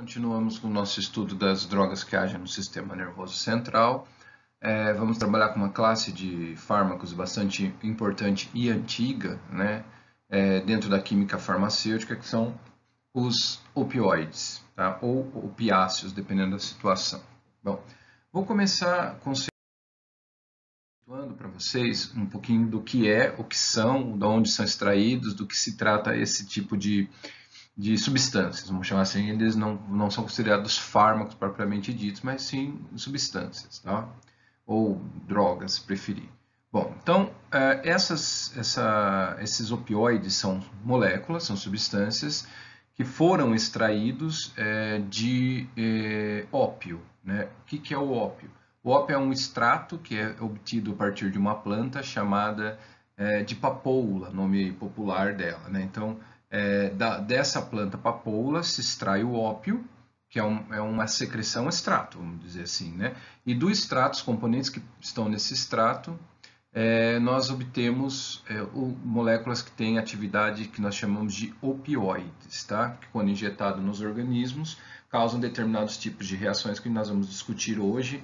Continuamos com o nosso estudo das drogas que agem no sistema nervoso central. É, vamos trabalhar com uma classe de fármacos bastante importante e antiga, né, é, dentro da química farmacêutica, que são os opioides, tá? ou opiáceos, dependendo da situação. Bom, vou começar com para vocês um pouquinho do que é, o que são, de onde são extraídos, do que se trata esse tipo de de substâncias, vamos chamar assim, eles não, não são considerados fármacos propriamente ditos, mas sim substâncias, tá? ou drogas, se preferir. Bom, então, eh, essas, essa, esses opioides são moléculas, são substâncias que foram extraídos é, de é, ópio. Né? O que, é o ópio? O ópio é um extrato que é obtido a partir de uma planta chamada é, de papoula, nome popular dela. Né? Então, é, da, dessa planta papoula se extrai o ópio, que é, um, é, uma secreção extrato, vamos dizer assim, né? E do extrato, os componentes que estão nesse extrato, é, nós obtemos é, o, moléculas que têm atividade que nós chamamos de opioides, tá? Que quando injetado nos organismos, causam determinados tipos de reações que nós vamos discutir hoje.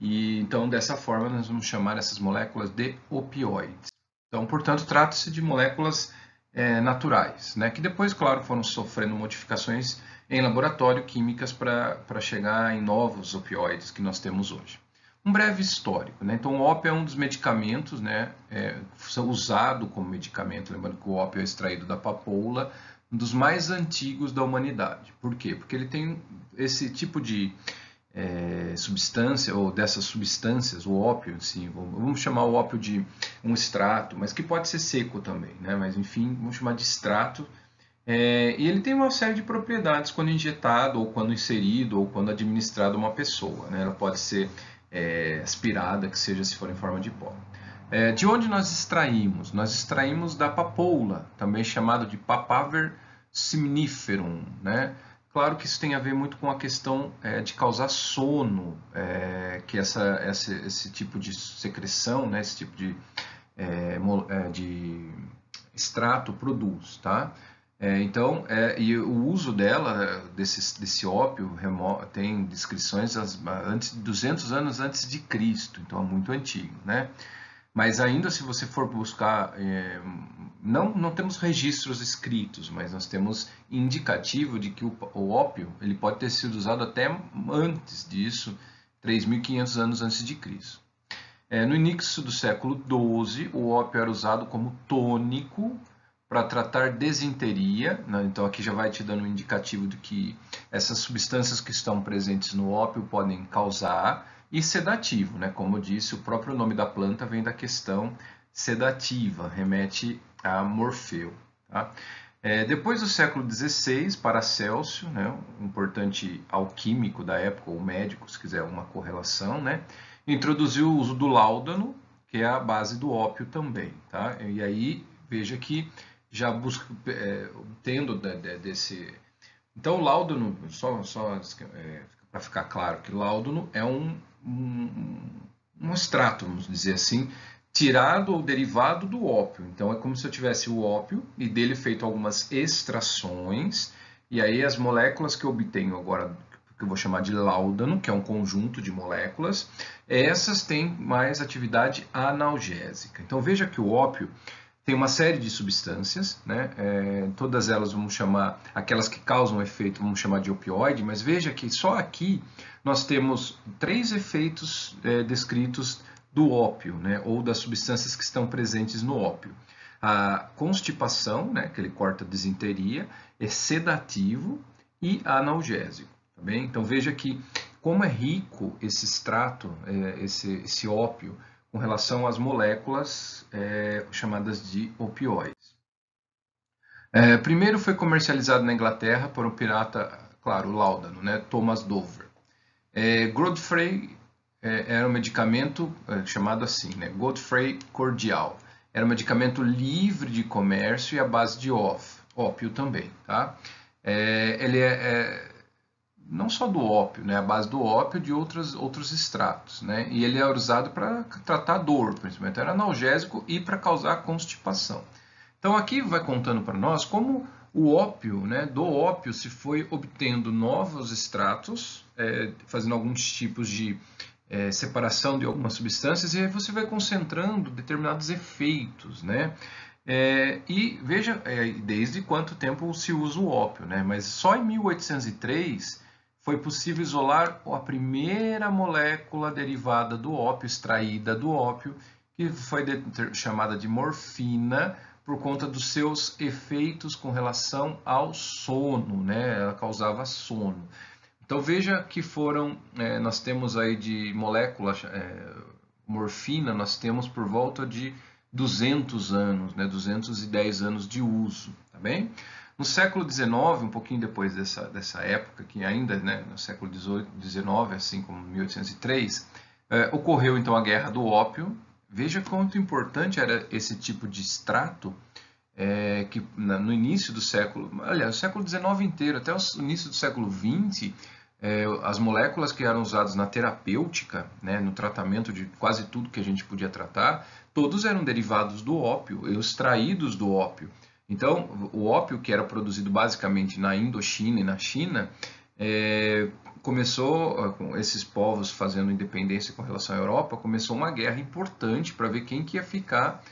E então, dessa forma, nós vamos chamar essas moléculas de opioides. Então, portanto, trata-se de moléculas é, naturais, né? que depois, claro, foram sofrendo modificações em laboratório químicas para chegar em novos opioides que nós temos hoje. Um breve histórico. Né? Então, o ópio é um dos medicamentos né, é, usado como medicamento, lembrando que o ópio é extraído da papoula, um dos mais antigos da humanidade. Por quê? Porque ele tem esse tipo de é, substância ou dessas substâncias, o ópio, assim, vamos chamar o ópio de um extrato, mas que pode ser seco também, né? Mas enfim, vamos chamar de extrato. É, e ele tem uma série de propriedades quando injetado, ou quando inserido, ou quando administrado a uma pessoa. Né? Ela pode ser é, aspirada, que seja se for em forma de pó. É, de onde nós extraímos? Nós extraímos da papoula, também chamado de Papaver simniferum, né? Claro que isso tem a ver muito com a questão é, de causar sono, é, que essa, essa, esse tipo de secreção, né, esse tipo de, é, é de extrato produz, tá? É, então, é, e o uso dela, desse, desse ópio, tem descrições antes, 200 anos antes de Cristo, então é muito antigo, né? Mas ainda se você for buscar, não, não temos registros escritos, mas nós temos indicativo de que o, o ópio ele pode ter sido usado até antes disso, 3.500 anos antes de Cristo. É, no início do século XII, o ópio era usado como tônico para tratar desinteria. Né? Então aqui já vai te dando um indicativo de que essas substâncias que estão presentes no ópio podem causar e sedativo, né? Como eu disse, o próprio nome da planta vem da questão sedativa, remete a Morfeu. Tá? É, depois do século XVI, Paracelso, né, um importante alquímico da época, ou médico, se quiser uma correlação, né, introduziu o uso do láudano, que é a base do ópio também. Tá? E aí, veja que já busca, é, tendo de, de, desse... Então, o láudano, só, só é, para ficar claro, que láudano é um um, um extrato, vamos dizer assim, tirado ou derivado do ópio. Então é como se eu tivesse o ópio e dele feito algumas extrações, e aí as moléculas que eu obtenho agora, que eu vou chamar de láudano, que é um conjunto de moléculas, essas têm mais atividade analgésica. Então veja que o ópio tem uma série de substâncias, né? É, todas elas vamos chamar, aquelas que causam efeito, vamos chamar de opioide, mas veja que só aqui nós temos três efeitos é, descritos do ópio, né? ou das substâncias que estão presentes no ópio. A constipação, né? que ele corta a desinteria, é sedativo e analgésico. Tá bem? Então veja que como é rico esse extrato, é, esse, esse ópio, com relação às moléculas é, chamadas de opioides. É, primeiro foi comercializado na Inglaterra por um pirata, claro, o Laudano, né, Thomas Dover. É, Godfrey é, era um medicamento é, chamado assim, né, Godfrey Cordial. Era um medicamento livre de comércio e à base de ópio também. Tá? É, ele é, é não só do ópio, né, a base do ópio, de outros, outros extratos. Né, e ele é usado para tratar dor, principalmente. Era analgésico e para causar constipação. Então aqui vai contando para nós como o ópio, né, do ópio se foi obtendo novos extratos, é, fazendo alguns tipos de é, separação de algumas substâncias, e aí você vai concentrando determinados efeitos, né? É, e veja é, desde quanto tempo se usa o ópio, né? Mas só em 1803 foi possível isolar a primeira molécula derivada do ópio, extraída do ópio, que foi chamada de morfina, por conta dos seus efeitos com relação ao sono, né? Ela causava sono. Então veja que foram, é, nós temos aí de molécula é, morfina, nós temos por volta de 200 anos, né? 210 anos de uso, tá bem? No século XIX, um pouquinho depois dessa, dessa época, que ainda né, no século XIX, assim como 1803, é, ocorreu então a Guerra do Ópio, Veja quanto importante era esse tipo de extrato é, que no início do século, aliás, o século XIX inteiro, até o início do século XX, é, as moléculas que eram usadas na terapêutica, né, no tratamento de quase tudo que a gente podia tratar, todos eram derivados do ópio, extraídos do ópio. Então, o ópio, que era produzido basicamente na Indochina e na China, é, começou, ah, com esses povos fazendo independência com relação à Europa, começou uma guerra importante para ver quem que ia ficar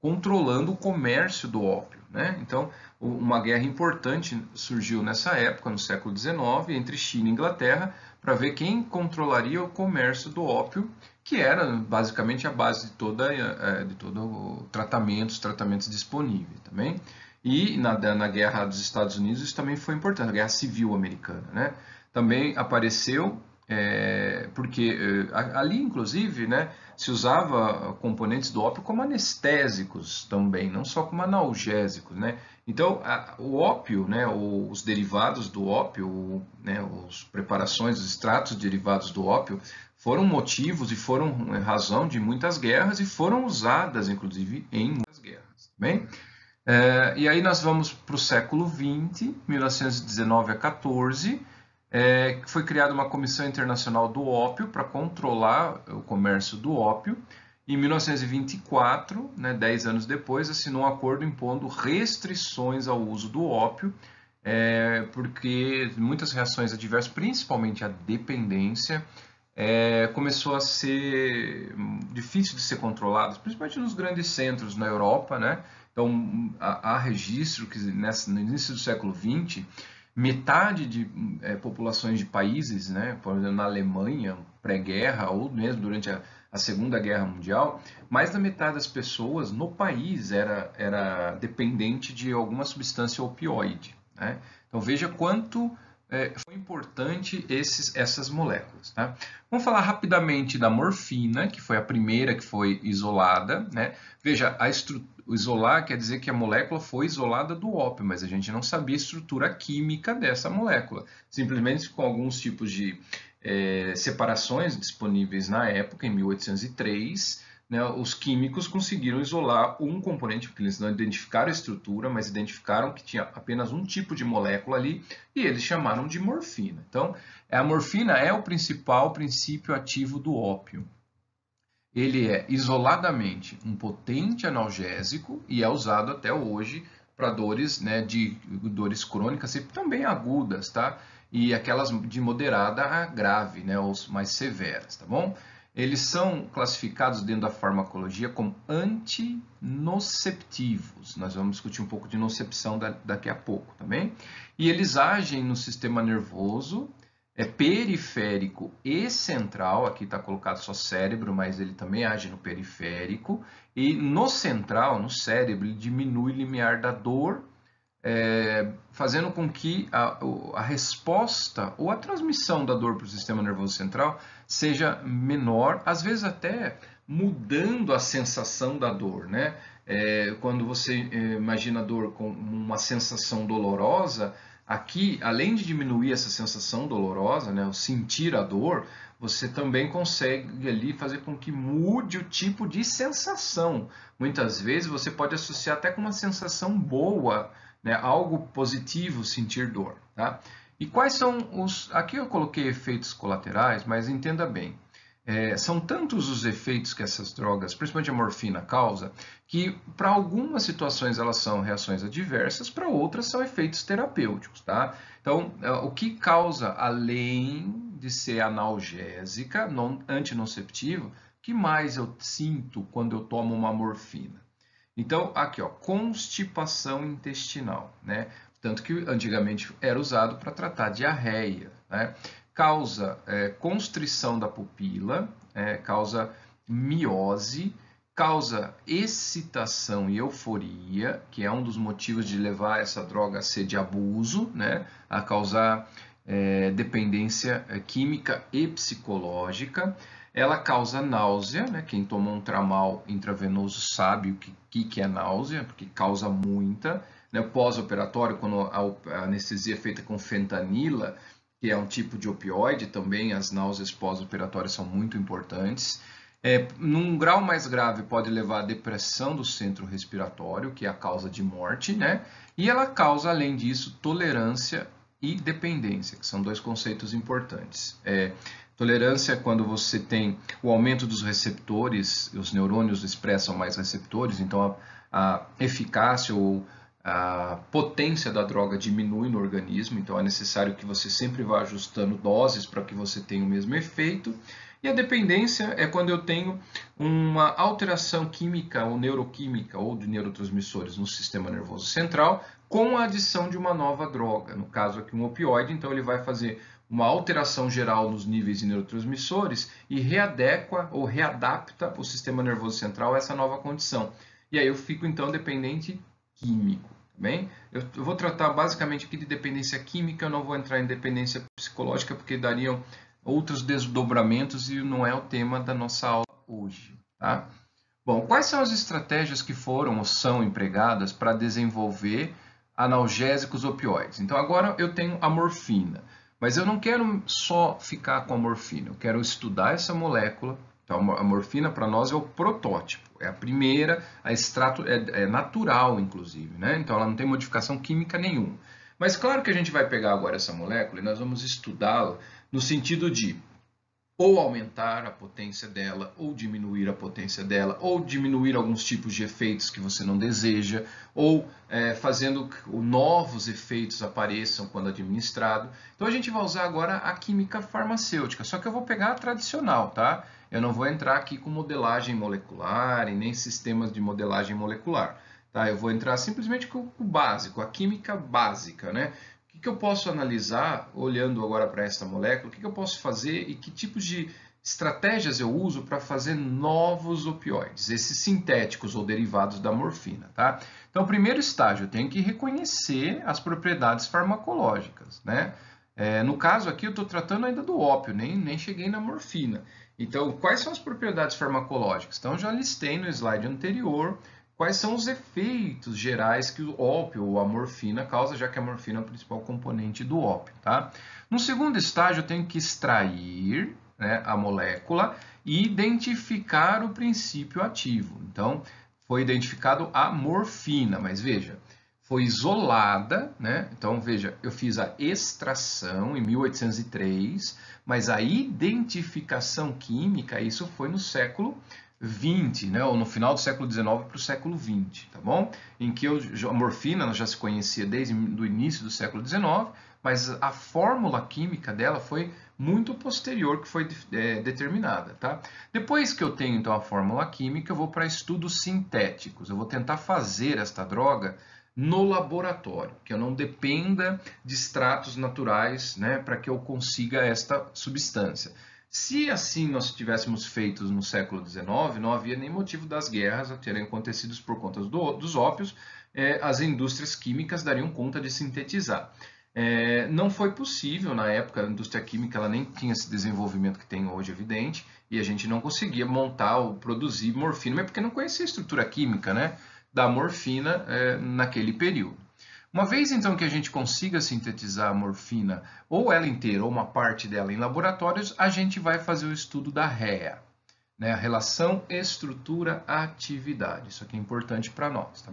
controlando o comércio do ópio. Né? Então, uma guerra importante surgiu nessa época, no século XIX, entre China e Inglaterra, para ver quem controlaria o comércio do ópio, que era basicamente a base de, toda, eh, de todo o tratamento, os tratamentos disponíveis também. E na, na guerra dos Estados Unidos isso também foi importante, a guerra civil americana. Né? também apareceu é, porque é, ali, inclusive, né, se usava componentes do ópio como anestésicos também, não só como analgésicos. Né? Então, a, o ópio, né, os derivados do ópio, né, as preparações, os extratos derivados do ópio, foram motivos e foram é, razão de muitas guerras e foram usadas, inclusive, em muitas guerras. Bem? É, e aí nós vamos para o século XX, 1919 a 14, é, foi criada uma Comissão Internacional do Ópio para controlar o comércio do ópio. Em 1924, né, dez anos depois, assinou um acordo impondo restrições ao uso do ópio, é, porque muitas reações adversas, principalmente a dependência, é, começou a ser difícil de ser controlada, principalmente nos grandes centros na Europa. Né? Então, há, há registro que nessa, no início do século XX metade de é, populações de países, né, por exemplo, na Alemanha, pré-guerra, ou mesmo durante a, a, Segunda Guerra Mundial, mais da metade das pessoas no país era, era dependente de alguma substância opioide. Né? Então veja quanto é, foi importante esses, essas moléculas. Tá? Vamos falar rapidamente da morfina, que foi a primeira que foi isolada. Né? Veja, a isolar quer dizer que a molécula foi isolada do ópio, mas a gente não sabia a estrutura química dessa molécula. Simplesmente com alguns tipos de é, separações disponíveis na época, em 1803, né, os químicos conseguiram isolar um componente, porque eles não identificaram a estrutura, mas identificaram que tinha apenas um tipo de molécula ali, e eles chamaram de morfina. Então, a morfina é o principal princípio ativo do ópio. Ele é isoladamente um potente analgésico e é usado até hoje para dores, né, de dores crônicas e também agudas, tá? E aquelas de moderada a grave, né, ou mais severas, tá bom? Eles são classificados dentro da farmacologia como antinoceptivos. Nós vamos discutir um pouco de nocepção daqui a pouco também. E eles agem no sistema nervoso é periférico e central. Aqui está colocado só cérebro, mas ele também age no periférico. E no central, no cérebro, ele diminui o limiar da dor é, fazendo com que a, a, resposta ou a transmissão da dor para o sistema nervoso central seja menor, às vezes até mudando a sensação da dor, né? É, quando você é, imagina a dor com uma sensação dolorosa, aqui, além de diminuir essa sensação dolorosa, né, o sentir a dor, você também consegue ali fazer com que mude o tipo de sensação. Muitas vezes você pode associar até com uma sensação boa né? algo positivo sentir dor. Tá? E quais são os. Aqui eu coloquei efeitos colaterais, mas entenda bem. É, são tantos os efeitos que essas drogas, principalmente a morfina, causa, que para algumas situações elas são reações adversas, para outras são efeitos terapêuticos, tá? Então, é, o que causa, além de ser analgésica, não, antinonceptivo, que mais eu sinto quando eu tomo uma morfina? Então, aqui, ó, constipação intestinal, né? Tanto que antigamente era usado para tratar diarreia, né? Causa é, constrição da pupila, é, causa miose, causa excitação e euforia, que é um dos motivos de levar essa droga a ser de abuso, né? a causar é, dependência é, química e psicológica. Ela causa náusea, né? quem toma um tramal intravenoso sabe o que, que é náusea, porque causa muita. Né? Pós-operatório, quando a anestesia é feita com fentanila, que é um tipo de opioide também, as náuseas pós-operatórias são muito importantes. É, num grau mais grave, pode levar à depressão do centro respiratório, que é a causa de morte, né? E ela causa, além disso, tolerância e dependência, que são dois conceitos importantes. É, tolerância é quando você tem o aumento dos receptores, os neurônios expressam mais receptores, então a, a eficácia ou a potência da droga diminui no organismo, então é necessário que você sempre vá ajustando doses para que você tenha o mesmo efeito. E a dependência é quando eu tenho uma alteração química ou neuroquímica ou de neurotransmissores no sistema nervoso central com a adição de uma nova droga. No caso aqui um opioide, então ele vai fazer uma alteração geral nos níveis de neurotransmissores e readequa ou readapta o sistema nervoso central a essa nova condição. E aí eu fico então dependente químico. Bem, eu vou tratar basicamente aqui de dependência química, eu não vou entrar em dependência psicológica porque dariam outros desdobramentos e não é o tema da nossa aula hoje. Tá? Bom, quais são as estratégias que foram ou são empregadas para desenvolver analgésicos opioides? Então agora eu tenho a morfina, mas eu não quero só ficar com a morfina, eu quero estudar essa molécula. Então a morfina para nós é o protótipo. É a primeira, a extrato é, é natural, inclusive, né? Então ela não tem modificação química nenhuma. Mas claro que a gente vai pegar agora essa molécula e nós vamos estudá-la no sentido de ou aumentar a potência dela, ou diminuir a potência dela, ou diminuir alguns tipos de efeitos que você não deseja, ou é, fazendo que novos efeitos apareçam quando administrado. Então a gente vai usar agora a química farmacêutica, só que eu vou pegar a tradicional, tá? Eu não vou entrar aqui com modelagem molecular e nem sistemas de modelagem molecular. Tá? Eu vou entrar simplesmente com o básico, a química básica. Né? O que, que eu posso analisar, olhando agora para esta molécula, o que, que eu posso fazer e que tipos de estratégias eu uso para fazer novos opioides, esses sintéticos ou derivados da morfina. Tá? Então, primeiro estágio, eu tenho que reconhecer as propriedades farmacológicas. Né? É, no caso aqui, eu estou tratando ainda do ópio, nem, nem cheguei na morfina. Então, quais são as propriedades farmacológicas? Então, já listei no slide anterior quais são os efeitos gerais que o ópio ou a morfina causa, já que a morfina é o principal componente do ópio. Tá? No segundo estágio, eu tenho que extrair né, a molécula e identificar o princípio ativo. Então, foi identificado a morfina, mas veja, foi isolada, né? Então, veja, eu fiz a extração em 1803, mas a identificação química, isso foi no século 20, né? Ou no final do século 19 para o século 20, tá bom? Em que eu, a morfina já se conhecia desde o início do século 19, mas a fórmula química dela foi muito posterior que foi é, determinada, tá? Depois que eu tenho então a fórmula química, eu vou para estudos sintéticos. Eu vou tentar fazer esta droga no laboratório, que eu não dependa de extratos naturais né, para que eu consiga esta substância. Se assim nós tivéssemos feito no século XIX, não havia nem motivo das guerras a terem acontecido por conta do, dos ópios, é, as indústrias químicas dariam conta de sintetizar. É, não foi possível na época, a indústria química ela nem tinha esse desenvolvimento que tem hoje, evidente, e a gente não conseguia montar ou produzir morfina, mas porque não conhecia a estrutura química, né? Da morfina é, naquele período. Uma vez então que a gente consiga sintetizar a morfina, ou ela inteira ou uma parte dela em laboratórios, a gente vai fazer o estudo da REA, né? a relação estrutura-atividade. Isso aqui é importante para nós. Tá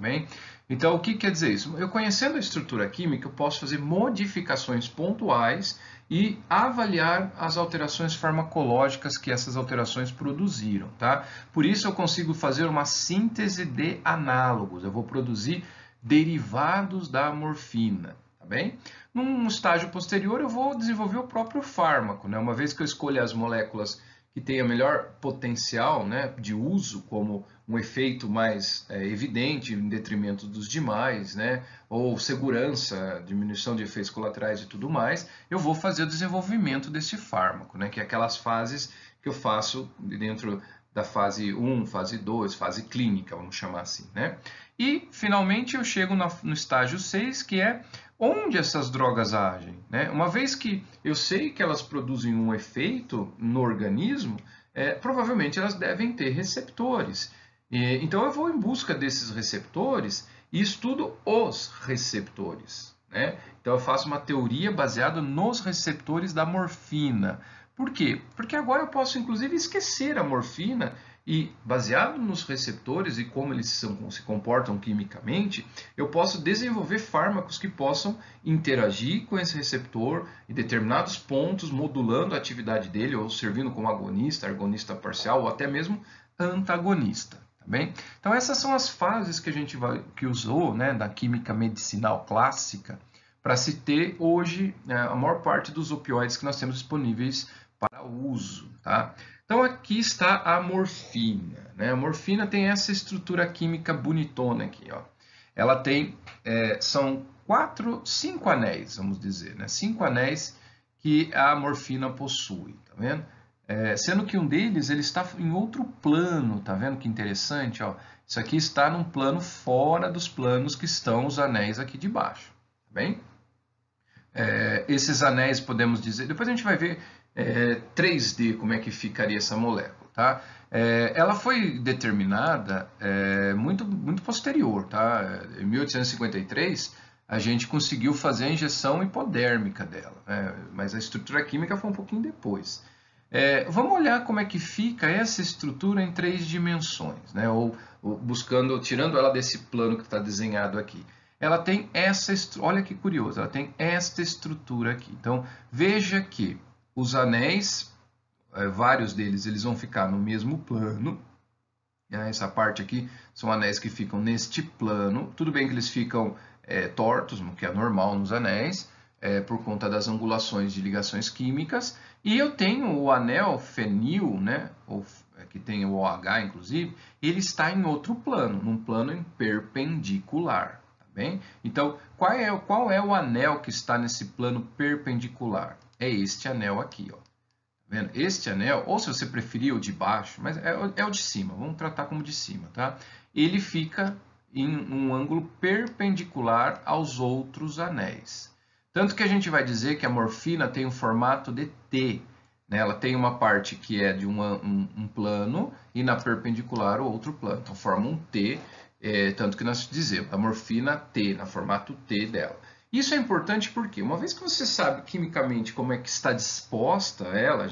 então, o que quer dizer isso? Eu conhecendo a estrutura química, eu posso fazer modificações pontuais e avaliar as alterações farmacológicas que essas alterações produziram, tá? Por isso eu consigo fazer uma síntese de análogos. Eu vou produzir derivados da morfina, tá bem? Num estágio posterior eu vou desenvolver o próprio fármaco, né? Uma vez que eu escolha as moléculas que tenham melhor potencial né, de uso, como um efeito mais é, evidente em detrimento dos demais, né, ou segurança, diminuição de efeitos colaterais e tudo mais, eu vou fazer o desenvolvimento desse fármaco, né, que é aquelas fases que eu faço dentro da fase 1, fase 2, fase clínica, vamos chamar assim. Né? E, finalmente, eu chego no estágio 6, que é onde essas drogas agem. Né? Uma vez que eu sei que elas produzem um efeito no organismo, é, provavelmente elas devem ter receptores. E, então eu vou em busca desses receptores e estudo os receptores. Né? Então eu faço uma teoria baseada nos receptores da morfina. Por quê? Porque agora eu posso inclusive esquecer a morfina e, baseado nos receptores e como eles são, se comportam quimicamente, eu posso desenvolver fármacos que possam interagir com esse receptor em determinados pontos, modulando a atividade dele, ou servindo como agonista, agonista parcial, ou até mesmo antagonista. Tá bem? Então, essas são as fases que a gente vai, que usou né, da química medicinal clássica para se ter hoje né, a maior parte dos opioides que nós temos disponíveis para uso. Tá? Então aqui está a morfina. Né? A morfina tem essa estrutura química bonitona aqui. Ó. Ela tem, é, são quatro, cinco anéis, vamos dizer, né? cinco anéis que a morfina possui, tá vendo? É, sendo que um deles ele está em outro plano, tá vendo que interessante? Ó? Isso aqui está num plano fora dos planos que estão os anéis aqui de baixo, tá bem? É, esses anéis podemos dizer, depois a gente vai ver é, 3D como é que ficaria essa molécula. Tá? É, ela foi determinada é, muito, muito posterior. Tá? Em 1853, a gente conseguiu fazer a injeção hipodérmica dela, né? mas a estrutura química foi um pouquinho depois. É, vamos olhar como é que fica essa estrutura em três dimensões, né? ou, ou buscando, tirando ela desse plano que está desenhado aqui ela tem essa, olha que curioso, ela tem esta estrutura aqui. Então, veja que os anéis, é, vários deles, eles vão ficar no mesmo plano. Né? Essa parte aqui são anéis que ficam neste plano. Tudo bem que eles ficam é, tortos, o que é normal nos anéis, é, por conta das angulações de ligações químicas. E eu tenho o anel fenil, né, ou, é, que tem o OH inclusive, ele está em outro plano, num plano perpendicular. Tá bem? Então, qual é, qual é o anel que está nesse plano perpendicular? É este anel aqui. Ó. Tá vendo? Este anel, ou se você preferir o de baixo, mas é, é o de cima, vamos tratar como de cima. Tá? Ele fica em um ângulo perpendicular aos outros anéis. Tanto que a gente vai dizer que a morfina tem um formato de T. Né? Ela tem uma parte que é de um, um, um plano e na perpendicular o outro plano. Então forma um T, é, tanto que nós dizemos a morfina T, na formato T dela. Isso é importante porque, uma vez que você sabe quimicamente como é que está disposta ela,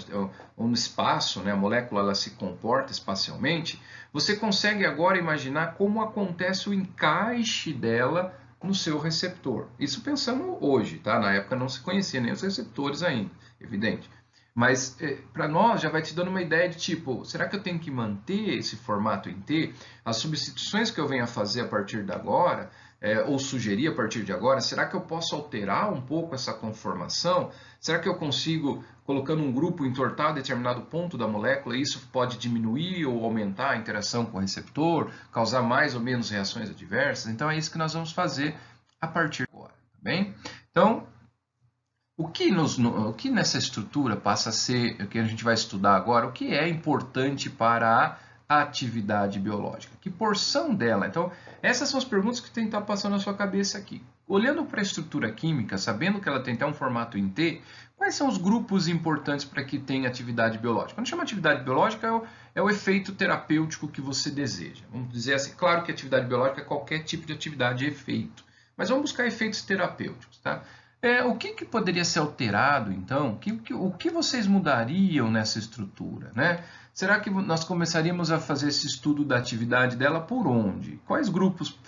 ou no espaço, né, a molécula ela se comporta espacialmente, você consegue agora imaginar como acontece o encaixe dela no seu receptor. Isso pensando hoje, tá? Na época não se conhecia nem os receptores ainda, evidente. Mas é, para nós já vai te dando uma ideia de tipo, será que eu tenho que manter esse formato em T? As substituições que eu venho a fazer a partir de agora é, ou sugerir a partir de agora, será que eu posso alterar um pouco essa conformação? Será que eu consigo, colocando um grupo, entortar determinado ponto da molécula, isso pode diminuir ou aumentar a interação com o receptor, causar mais ou menos reações adversas? Então é isso que nós vamos fazer a partir de agora, tá bem? Então, o que, nos, o que nessa estrutura passa a ser, o que a gente vai estudar agora, o que é importante para a atividade biológica? Que porção dela? Então, essas são as perguntas que tem que estar passando na sua cabeça aqui. Olhando para a estrutura química, sabendo que ela tem até um formato em T, quais são os grupos importantes para que tenha atividade biológica? Quando chama atividade biológica, é o, é o efeito terapêutico que você deseja. Vamos dizer assim, claro que atividade biológica é qualquer tipo de atividade e efeito, mas vamos buscar efeitos terapêuticos, tá? É, o que, que, poderia ser alterado, então? O que, que, o que vocês mudariam nessa estrutura? Né? Será que nós começaríamos a fazer esse estudo da atividade dela por onde? Quais grupos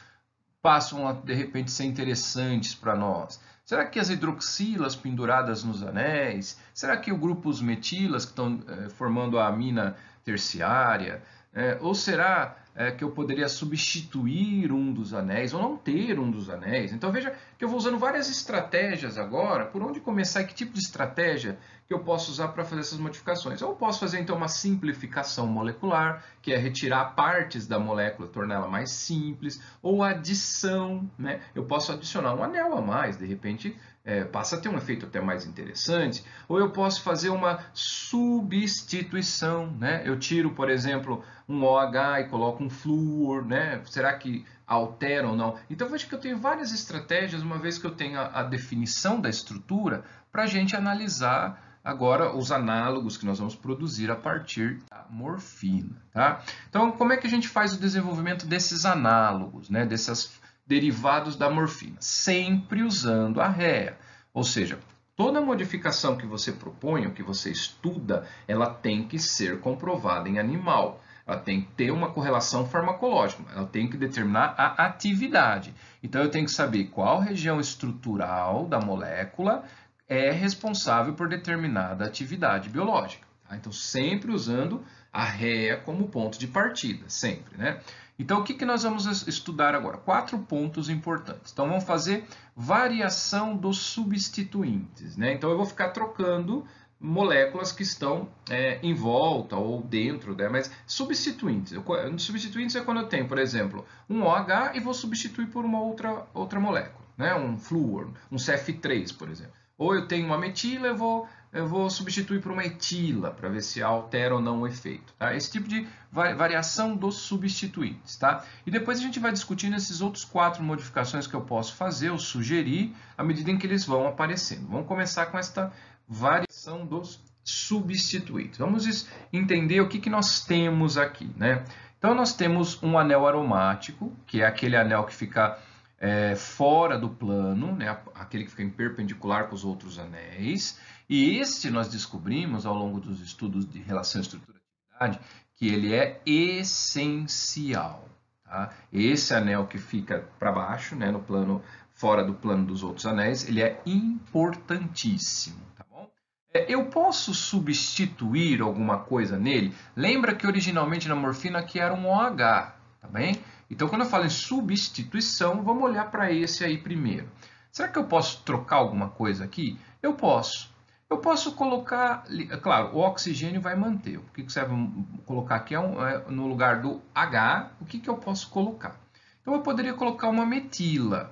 passam a, de repente, ser interessantes para nós? Será que as hidroxilas penduradas nos anéis? Será que o grupo os metilas que estão é, formando a amina terciária? É, ou será é, que eu poderia substituir um dos anéis ou não ter um dos anéis? Então veja que eu vou usando várias estratégias agora. Por onde começar? E que tipo de estratégia que eu posso usar para fazer essas modificações? Ou posso fazer então uma simplificação molecular, que é retirar partes da molécula, torná-la mais simples, ou adição, né? Eu posso adicionar um anel a mais, de repente é, passa a ter um efeito até mais interessante, ou eu posso fazer uma substituição, né? Eu tiro, por exemplo, um OH e coloco um flúor, né? Será que altera ou não? Então veja que eu tenho várias estratégias, uma vez que eu tenho a, a definição da estrutura, para a gente analisar agora os análogos que nós vamos produzir a partir da morfina, tá? Então, como é que a gente faz o desenvolvimento desses análogos, né? Desses derivados da morfina, sempre usando a réa. Ou seja, toda modificação que você propõe, ou que você estuda, ela tem que ser comprovada em animal. Ela tem que ter uma correlação farmacológica, ela tem que determinar a atividade. Então eu tenho que saber qual região estrutural da molécula é responsável por determinada atividade biológica. Tá? Então sempre usando a réa como ponto de partida, sempre, né? Então, o que, que nós vamos estudar agora? Quatro pontos importantes. Então, vamos fazer variação dos substituintes. Né? Então, eu vou ficar trocando moléculas que estão é, em volta ou dentro, né? mas substituintes. Substituintes é quando eu tenho, por exemplo, um OH e vou substituir por uma outra, outra molécula, né? um flúor, um CF3, por exemplo. Ou eu tenho uma metila, eu vou eu vou substituir por uma etila para ver se altera ou não o efeito. Tá? Esse tipo de variação dos substituintes. Tá? E depois a gente vai discutindo esses outros quatro modificações que eu posso fazer ou sugerir à medida em que eles vão aparecendo. Vamos começar com esta variação dos substituintes. Vamos entender o que, que nós temos aqui. Né? Então nós temos um anel aromático, que é aquele anel que fica é, fora do plano, né? aquele que fica em perpendicular com os outros anéis. E este nós descobrimos ao longo dos estudos de relação estrutura-atividade que ele é essencial. Tá? Esse anel que fica para baixo, né, no plano fora do plano dos outros anéis, ele é importantíssimo. Tá bom? É, eu posso substituir alguma coisa nele? Lembra que originalmente na morfina aqui era um OH, tá bem? Então, quando eu falo em substituição, vamos olhar para esse aí primeiro. Será que eu posso trocar alguma coisa aqui? Eu posso. Eu posso colocar, claro, o oxigênio vai manter. O que você vai colocar aqui é, um, é no lugar do H, o que, que eu posso colocar? Então eu poderia colocar uma metila.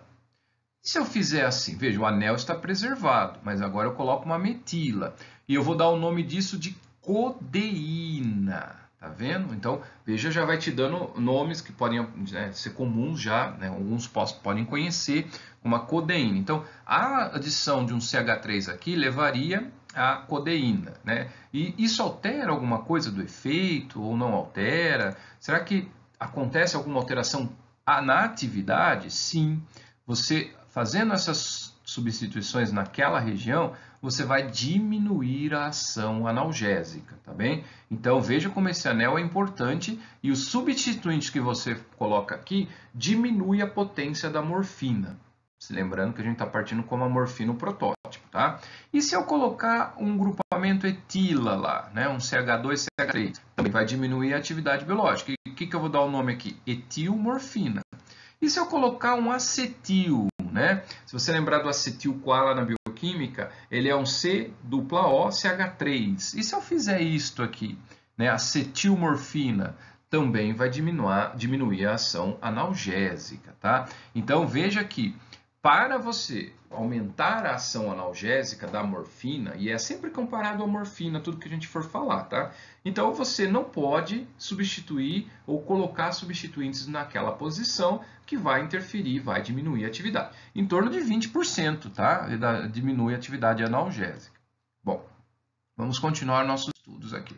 E se eu fizer assim, veja, o anel está preservado, mas agora eu coloco uma metila. E eu vou dar o nome disso de codeína. Tá vendo? Então, veja, já vai te dando nomes que podem né, ser comuns já, né, alguns podem conhecer, uma codeína. Então, a adição de um CH3 aqui levaria a codeína, né? E isso altera alguma coisa do efeito ou não altera? Será que acontece alguma alteração na atividade? Sim. Você fazendo essas substituições naquela região, você vai diminuir a ação analgésica, tá bem? Então veja como esse anel é importante e o substituinte que você coloca aqui diminui a potência da morfina. Se lembrando que a gente está partindo como a morfina o protótipo, tá? E se eu colocar um grupamento etila lá, né? um CH2 CH3, também vai diminuir a atividade biológica. E o que, que eu vou dar o nome aqui? Etilmorfina. E se eu colocar um acetil, né? Se você lembrar do acetil coala na bioquímica, ele é um C dupla O CH3. E se eu fizer isto aqui, né? Acetilmorfina, também vai diminuir, diminuir a ação analgésica, tá? Então veja que para você aumentar a ação analgésica da morfina, e é sempre comparado à morfina, tudo que a gente for falar, tá? Então você não pode substituir ou colocar substituintes naquela posição que vai interferir, vai diminuir a atividade. Em torno de 20%, tá? Diminui a atividade analgésica. Bom, vamos continuar nossos estudos aqui.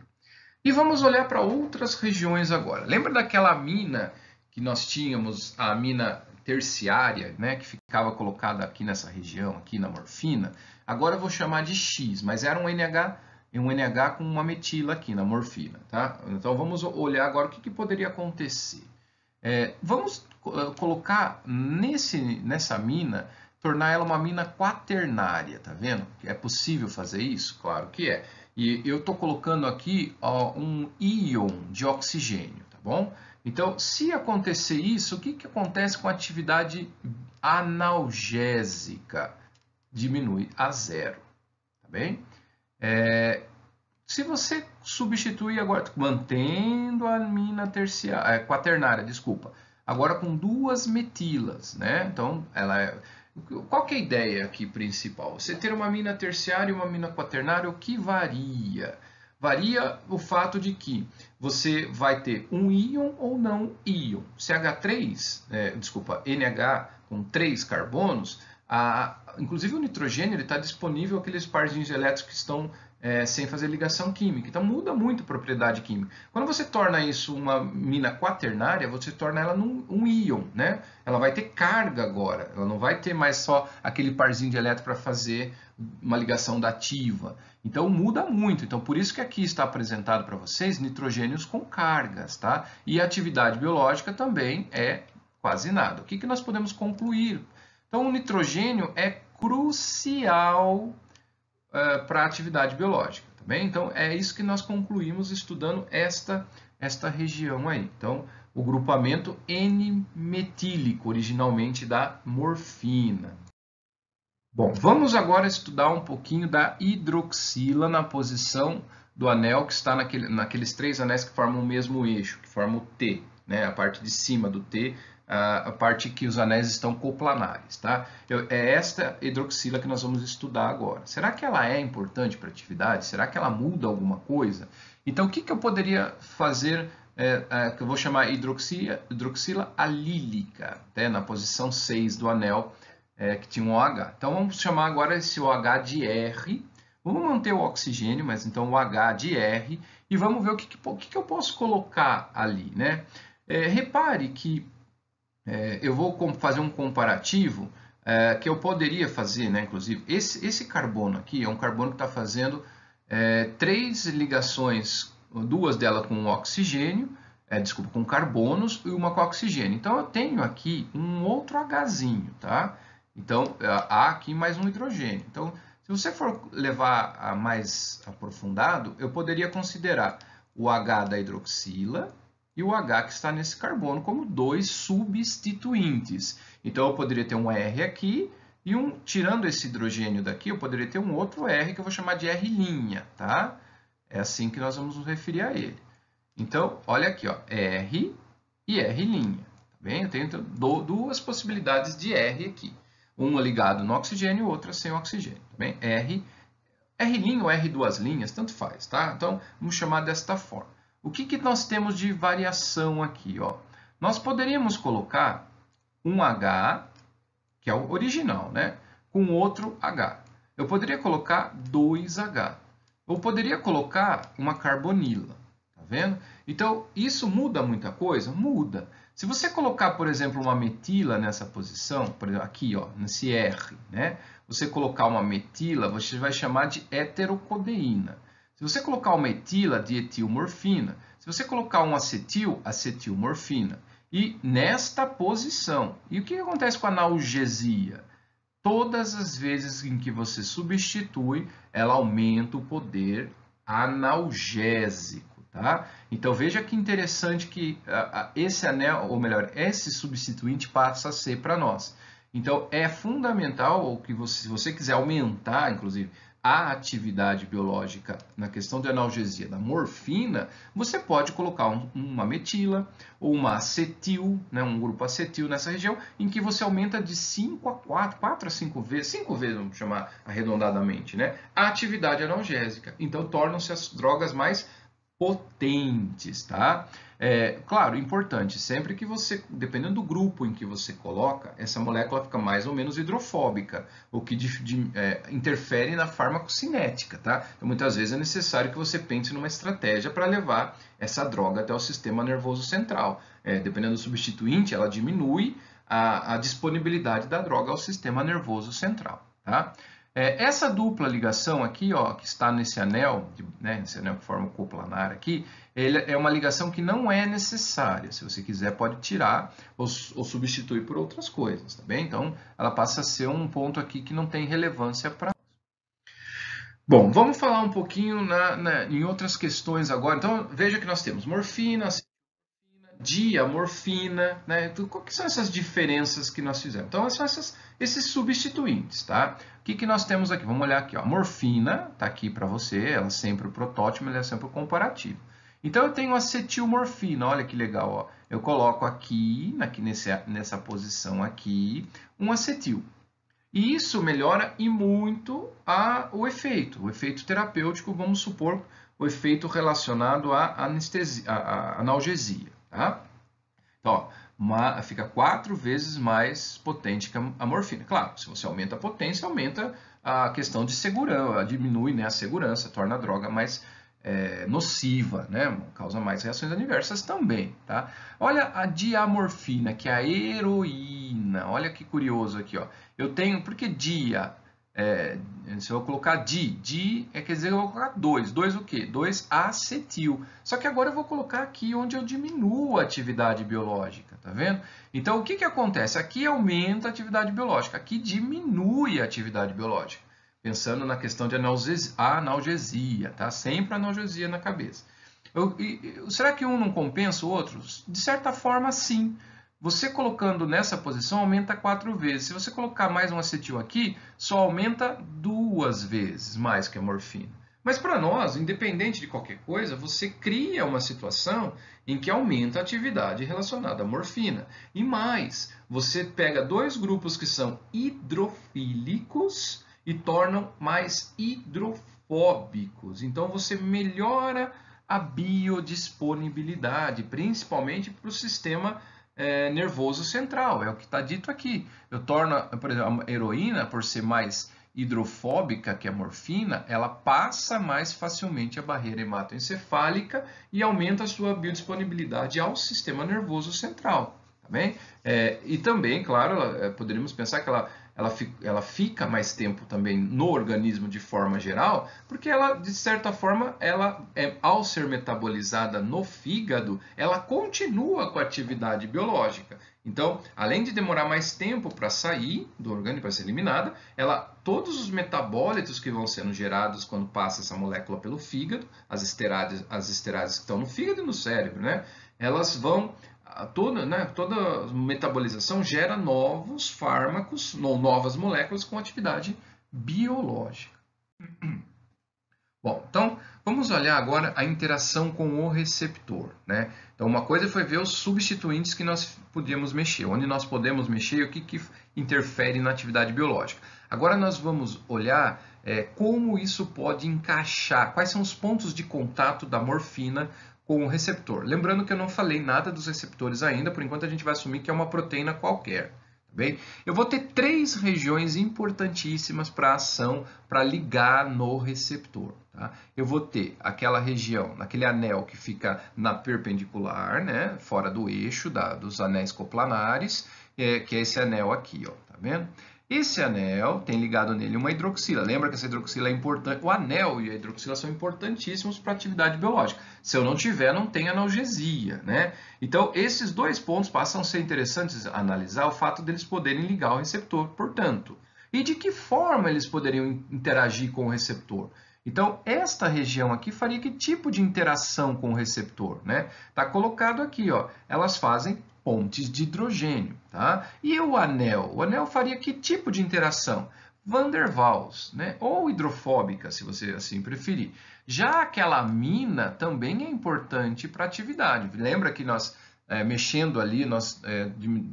E vamos olhar para outras regiões agora. Lembra daquela amina que nós tínhamos, a amina terciária, né, que ficava colocada aqui nessa região, aqui na morfina, agora eu vou chamar de X, mas era um NH, um NH com uma metila aqui na morfina, tá? Então vamos olhar agora o que, que poderia acontecer. É, vamos colocar nesse, nessa mina tornar ela uma amina quaternária, tá vendo? É possível fazer isso? Claro que é. E eu estou colocando aqui ó, um íon de oxigênio, tá bom? Então, se acontecer isso, o que, que acontece com a atividade analgésica? Diminui a zero, tá bem? É, se você substituir agora, mantendo a amina terciária, é, quaternária, desculpa, agora com duas metilas, né? Então, ela é, qual é a ideia aqui principal? Você ter uma amina terciária e uma amina quaternária, o que varia? Varia o fato de que você vai ter um íon ou não íon. CH3, é, desculpa, NH com três carbonos, a, inclusive o nitrogênio está disponível aqueles parzinhos elétricos que estão é, sem fazer ligação química. Então muda muito a propriedade química. Quando você torna isso uma mina quaternária, você torna ela num, um íon, né? Ela vai ter carga agora, ela não vai ter mais só aquele parzinho de elétron para fazer uma ligação dativa. Então muda muito. Então por isso que aqui está apresentado para vocês nitrogênios com cargas, tá? E a atividade biológica também é quase nada. O que, que nós podemos concluir? Então o nitrogênio é crucial uh, para a atividade biológica. Tá bem? Então, é isso que nós concluímos estudando esta, esta região aí. Então, o grupamento N-metílico, originalmente da morfina. Bom, vamos agora estudar um pouquinho da hidroxila na posição do anel que está naquele, naqueles três anéis que formam o mesmo eixo, que formam o T, né? a parte de cima do T a parte que os anéis estão coplanares. Tá? É esta hidroxila que nós vamos estudar agora. Será que ela é importante para a atividade? Será que ela muda alguma coisa? Então, o que, que eu poderia fazer, é, é, que eu vou chamar hidroxila, hidroxila alílica, né, na posição 6 do anel, é, que tinha um OH. Então, vamos chamar agora esse OH de R. Vamos manter o oxigênio, mas então o H de R, e vamos ver o que, que, que eu posso colocar ali. Né? É, repare que é, eu vou fazer um comparativo é, que eu poderia fazer, né, inclusive. Esse, esse carbono aqui é um carbono que está fazendo é, três ligações, duas delas com oxigênio, é, desculpa, com carbonos e uma com oxigênio. Então, eu tenho aqui um outro Hzinho, tá? Então, é, há aqui mais um hidrogênio. Então, se você for levar a mais aprofundado, eu poderia considerar o H da hidroxila, e o H que está nesse carbono como dois substituintes. Então eu poderia ter um R aqui e um, tirando esse hidrogênio daqui, eu poderia ter um outro R que eu vou chamar de R', tá? É assim que nós vamos nos referir a ele. Então, olha aqui, ó, R e R', tá bem? Eu tenho então, duas possibilidades de R aqui. Uma ligada no oxigênio e outra sem oxigênio, tá bem? R, R' ou R duas linhas, tanto faz, tá? Então, vamos chamar desta forma. O que, que nós temos de variação aqui? Ó? Nós poderíamos colocar um H, que é o original, né? com outro H. Eu poderia colocar 2H. Ou poderia colocar uma carbonila. Tá vendo? Então, isso muda muita coisa? Muda. Se você colocar, por exemplo, uma metila nessa posição, por exemplo, aqui, ó, nesse R, né? Você colocar uma metila, você vai chamar de heterocodeína. Se você colocar uma etila, dietilmorfina. Se você colocar um acetil, acetilmorfina. E nesta posição. E o que acontece com a analgesia? Todas as vezes em que você substitui, ela aumenta o poder analgésico. Tá? Então veja que interessante que esse anel, ou melhor, esse substituinte passa a ser para nós. Então é fundamental que você, se você quiser aumentar, inclusive, a atividade biológica na questão de analgesia da morfina, você pode colocar um, uma metila ou uma acetil, né, um grupo acetil nessa região, em que você aumenta de 5 a 4, 4 a 5 vezes, 5 vezes, vamos chamar arredondadamente, né, a atividade analgésica. Então, tornam-se as drogas mais potentes, tá? É, claro, importante, sempre que você, dependendo do grupo em que você coloca, essa molécula fica mais ou menos hidrofóbica, o que de, de, é, interfere na farmacocinética, tá? Então, muitas vezes é necessário que você pense numa estratégia para levar essa droga até o sistema nervoso central. É, dependendo do substituinte, ela diminui a, a disponibilidade da droga ao sistema nervoso central, tá? É, essa dupla ligação aqui, ó, que está nesse anel, né, nesse anel que forma o coplanar aqui, ele é uma ligação que não é necessária. Se você quiser, pode tirar ou, ou substituir por outras coisas, tá bem? Então, ela passa a ser um ponto aqui que não tem relevância para Bom, vamos falar um pouquinho na, na, em outras questões agora. Então, veja que nós temos morfina, diamorfina, né? Então, que são essas diferenças que nós fizemos? Então, são essas, esses substituintes, tá? O que, que nós temos aqui? Vamos olhar aqui, ó. Morfina, tá aqui para você, ela é sempre o protótipo, ela é sempre o comparativo. Então, eu tenho acetilmorfina, olha que legal, ó. Eu coloco aqui, aqui nesse, nessa posição aqui, um acetil. E isso melhora e muito a, o efeito, o efeito terapêutico, vamos supor, o efeito relacionado à anestesia, à analgesia. Tá? Então, uma, fica quatro vezes mais potente que a morfina. Claro, se você aumenta a potência, aumenta a questão de segurança, diminui né, a segurança, torna a droga mais é, nociva, né? causa mais reações adversas também. Tá? Olha a diamorfina, que é a heroína. Olha que curioso aqui. Ó. Eu tenho, porque dia é, se eu colocar di, di é quer dizer eu vou colocar 2. 2 o quê? 2 acetil. Só que agora eu vou colocar aqui onde eu diminuo a atividade biológica, tá vendo? Então o que, que acontece? Aqui aumenta a atividade biológica, aqui diminui a atividade biológica. Pensando na questão de analgesia, tá? Sempre analgesia na cabeça. Eu, eu, será que um não compensa o outro? De certa forma, sim. Você colocando nessa posição aumenta quatro vezes. Se você colocar mais um acetil aqui, só aumenta duas vezes mais que a morfina. Mas para nós, independente de qualquer coisa, você cria uma situação em que aumenta a atividade relacionada à morfina. E mais, você pega dois grupos que são hidrofílicos e tornam mais hidrofóbicos. Então você melhora a biodisponibilidade, principalmente para o sistema é, nervoso central, é o que está dito aqui. Eu torno, por exemplo, a heroína, por ser mais hidrofóbica que a morfina, ela passa mais facilmente a barreira hematoencefálica e aumenta a sua biodisponibilidade ao sistema nervoso central. Tá bem? É, e também, claro, é, poderíamos pensar que ela ela, ela fica mais tempo também no organismo de forma geral, porque ela, de certa forma, ela é, ao ser metabolizada no fígado, ela continua com a atividade biológica. Então, além de demorar mais tempo para sair do organismo, para ser eliminada, ela, todos os metabólitos que vão sendo gerados quando passa essa molécula pelo fígado, as esteráses, as esteráses que estão no fígado e no cérebro, né? elas vão toda, né, toda metabolização gera novos fármacos, novas moléculas com atividade biológica. Bom, então vamos olhar agora a interação com o receptor. Né? Então, uma coisa foi ver os substituintes que nós podíamos mexer, onde nós podemos mexer e o que, que interfere na atividade biológica. Agora nós vamos olhar é, como isso pode encaixar, quais são os pontos de contato da morfina com o receptor. Lembrando que eu não falei nada dos receptores ainda, por enquanto a gente vai assumir que é uma proteína qualquer. Tá bem? Eu vou ter três regiões importantíssimas para ação, para ligar no receptor. Tá? Eu vou ter aquela região, aquele anel que fica na perpendicular, né, fora do eixo da, dos anéis coplanares, é, que é esse anel aqui, ó, tá vendo? Esse anel tem ligado nele uma hidroxila. Lembra que essa hidroxila é importante? O anel e a hidroxila são importantíssimos para a atividade biológica. Se eu não tiver, não tem analgesia, né? Então, esses dois pontos passam a ser interessantes analisar o fato deles poderem ligar o receptor, portanto. E de que forma eles poderiam interagir com o receptor? Então, esta região aqui faria que tipo de interação com o receptor? Né? Tá colocado aqui, ó. Elas fazem pontes de hidrogênio. Tá? E o anel? O anel faria que tipo de interação? Van der Waals, né? ou hidrofóbica, se você assim preferir. Já aquela amina também é importante para atividade. Lembra que nós, é, mexendo ali, nós é,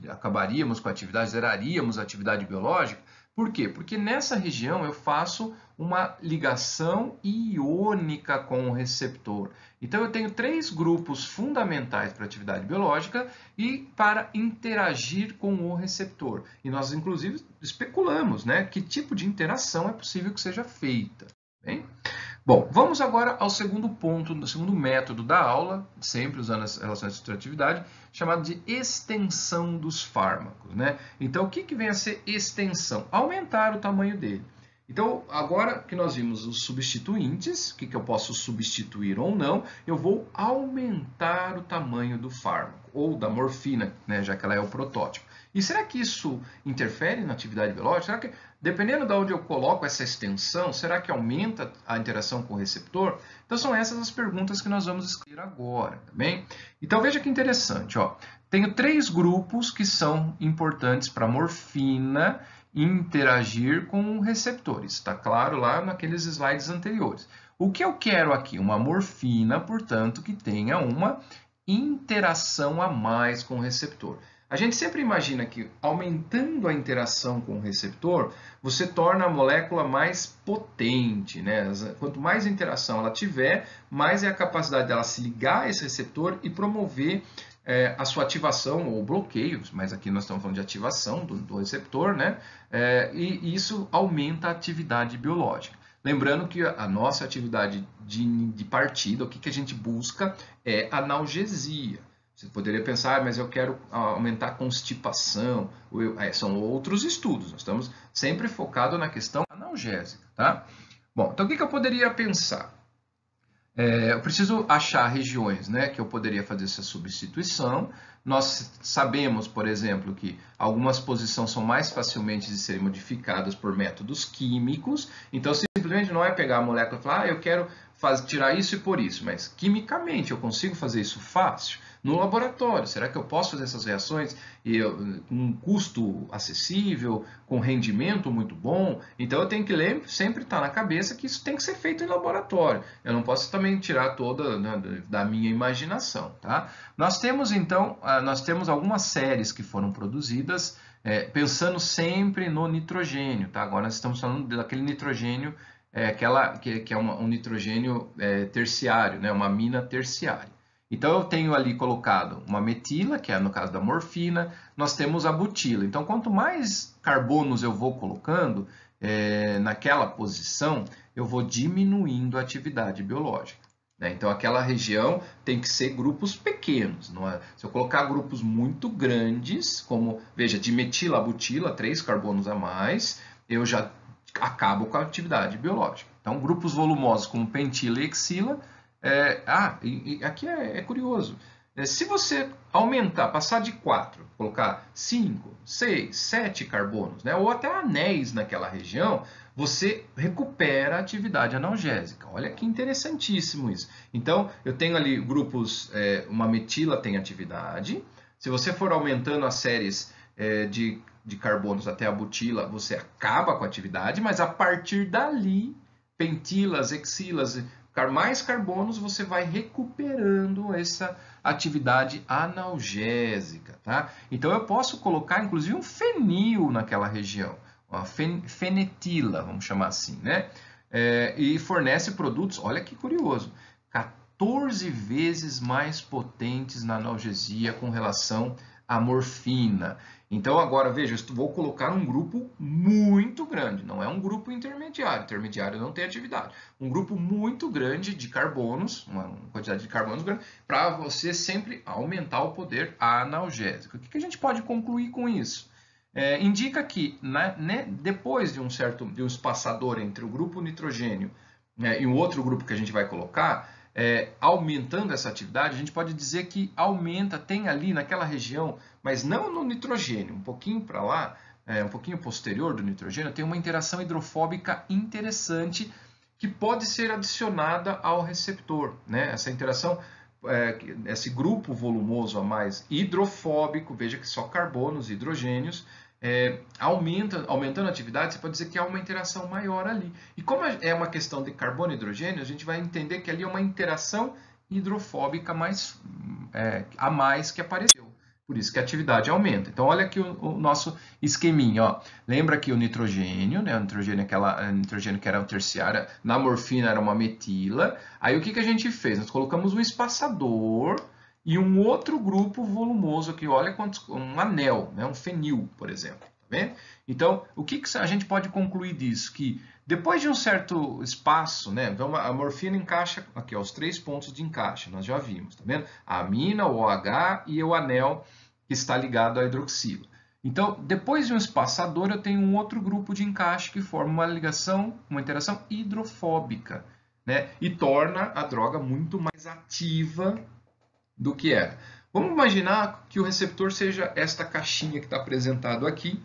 acabaríamos com a atividade, zeraríamos a atividade biológica? Por quê? Porque nessa região eu faço uma ligação iônica com o receptor. Então eu tenho três grupos fundamentais para atividade biológica e para interagir com o receptor. E nós, inclusive, especulamos né, que tipo de interação é possível que seja feita. Bem? Bom, vamos agora ao segundo ponto, no segundo método da aula, sempre usando as relações de subtratividade, chamado de extensão dos fármacos. Né? Então, o que, que vem a ser extensão? Aumentar o tamanho dele. Então, agora que nós vimos os substituintes, o que, que eu posso substituir ou não, eu vou aumentar o tamanho do fármaco, ou da morfina, né, já que ela é o protótipo. E será que isso interfere na atividade biológica? Será que, dependendo de onde eu coloco essa extensão, será que aumenta a interação com o receptor? Então, são essas as perguntas que nós vamos escrever agora, tá bem? Então, veja que interessante, ó. Tenho três grupos que são importantes para a morfina interagir com receptores. Está claro lá naqueles slides anteriores. O que eu quero aqui? Uma morfina, portanto, que tenha uma interação a mais com o receptor. A gente sempre imagina que aumentando a interação com o receptor, você torna a molécula mais potente. Né? Quanto mais interação ela tiver, mais é a capacidade dela se ligar a esse receptor e promover é, a sua ativação ou bloqueio, mas aqui nós estamos falando de ativação do, do receptor, né? É, e isso aumenta a atividade biológica. Lembrando que a nossa atividade de, de partida, o que, que a gente busca é analgesia. Você poderia pensar, ah, mas eu quero aumentar a constipação. É, são outros estudos. Nós estamos sempre focados na questão analgésica, tá? Bom, então o que, que eu poderia pensar? É, eu preciso achar regiões né, que eu poderia fazer essa substituição. Nós sabemos, por exemplo, que algumas posições são mais facilmente de serem modificadas por métodos químicos. Então, simplesmente não é pegar a molécula e falar, ah, eu quero faz, tirar isso e por isso, mas quimicamente eu consigo fazer isso fácil no laboratório. Será que eu posso fazer essas reações e com um custo acessível, com rendimento muito bom? Então eu tenho que ler, sempre estar tá na cabeça que isso tem que ser feito em laboratório. Eu não posso também tirar toda né, da minha imaginação, tá? Nós temos então, ah, nós temos algumas séries que foram produzidas é, pensando sempre no nitrogênio, tá? Agora nós estamos falando daquele nitrogênio é, aquela, que, que é uma, um nitrogênio é, terciário, né, uma mina terciária. Então eu tenho ali colocado uma metila, que é no caso da morfina, nós temos a butila. Então quanto mais carbonos eu vou colocando é, naquela posição, eu vou diminuindo a atividade biológica. Né? Então aquela região tem que ser grupos pequenos. É? Se eu colocar grupos muito grandes, como veja, de metila a butila, três carbonos a mais, eu já acabam com a atividade biológica. Então, grupos volumosos como pentila e exila. É, ah, e, e aqui é, é curioso. É, se você aumentar, passar de 4, colocar 5, 6, 7 carbonos, né, ou até anéis naquela região, você recupera a atividade analgésica. Olha que interessantíssimo isso. Então, eu tenho ali grupos, é, uma metila tem atividade. Se você for aumentando as séries é, de de carbonos até a butila, você acaba com a atividade, mas a partir dali, pentilas, exilas, mais carbonos, você vai recuperando essa atividade analgésica, tá? Então eu posso colocar inclusive um fenil naquela região, uma fenetila, vamos chamar assim, né? É, e fornece produtos, olha que curioso, 14 vezes mais potentes na analgesia com relação à morfina. Então, agora, veja, vou colocar um grupo muito grande, não é um grupo intermediário, intermediário não tem atividade. Um grupo muito grande de carbonos, uma quantidade de carbonos grande, para você sempre aumentar o poder analgésico. O que, a gente pode concluir com isso? É, indica que né, né, depois de um certo de um espaçador entre o grupo nitrogênio né, e um outro grupo que a gente vai colocar, é, aumentando essa atividade, a gente pode dizer que aumenta, tem ali naquela região, mas não no nitrogênio, um pouquinho para lá, é, um pouquinho posterior do nitrogênio, tem uma interação hidrofóbica interessante que pode ser adicionada ao receptor. Né? Essa interação, é, esse grupo volumoso a mais hidrofóbico, veja que só carbonos, hidrogênios, é, aumenta, aumentando a atividade, você pode dizer que há uma interação maior ali. E como é uma questão de carbono e hidrogênio, a gente vai entender que ali é uma interação hidrofóbica mais, é, a mais que apareceu. Por isso que a atividade aumenta. Então, olha aqui o, o nosso esqueminha. Ó. Lembra que o nitrogênio, né? o nitrogênio, aquela, nitrogênio que era o terciário, na morfina era uma metila. Aí o que, que a gente fez? Nós colocamos um espaçador e um outro grupo volumoso aqui, olha quantos, um anel, né? um fenil, por exemplo. Tá vendo? Então, o que, que a gente pode concluir disso? Que depois de um certo espaço, né? Então, a morfina encaixa aqui, ó, os três pontos de encaixe, nós já vimos, tá vendo? A amina, o OH e o anel que está ligado à hidroxila. Então, depois de um espaçador, eu tenho um outro grupo de encaixe que forma uma ligação, uma interação hidrofóbica, né? E torna a droga muito mais ativa do que era. Vamos imaginar que o receptor seja esta caixinha que está apresentado aqui.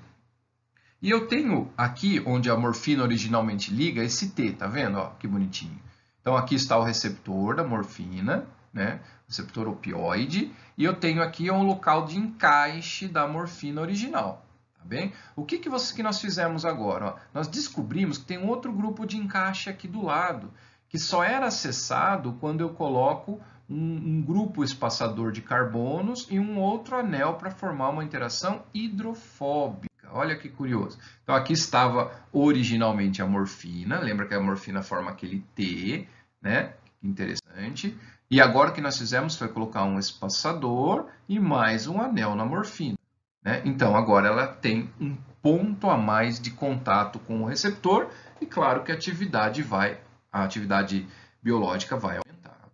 E eu tenho aqui, onde a morfina originalmente liga, esse T, tá vendo? Ó, que bonitinho. Então, aqui está o receptor da morfina, né? receptor opioide, e eu tenho aqui um local de encaixe da morfina original. Tá bem? O que, que, você, que nós fizemos agora? Ó, nós descobrimos que tem um outro grupo de encaixe aqui do lado, que só era acessado quando eu coloco um, um grupo espaçador de carbonos e um outro anel para formar uma interação hidrofóbica. Olha que curioso. Então aqui estava originalmente a morfina, lembra que a morfina forma aquele T, né? Interessante. E agora o que nós fizemos foi colocar um espaçador e mais um anel na morfina. Né? Então, agora ela tem um ponto a mais de contato com o receptor e claro que a atividade vai, a atividade biológica vai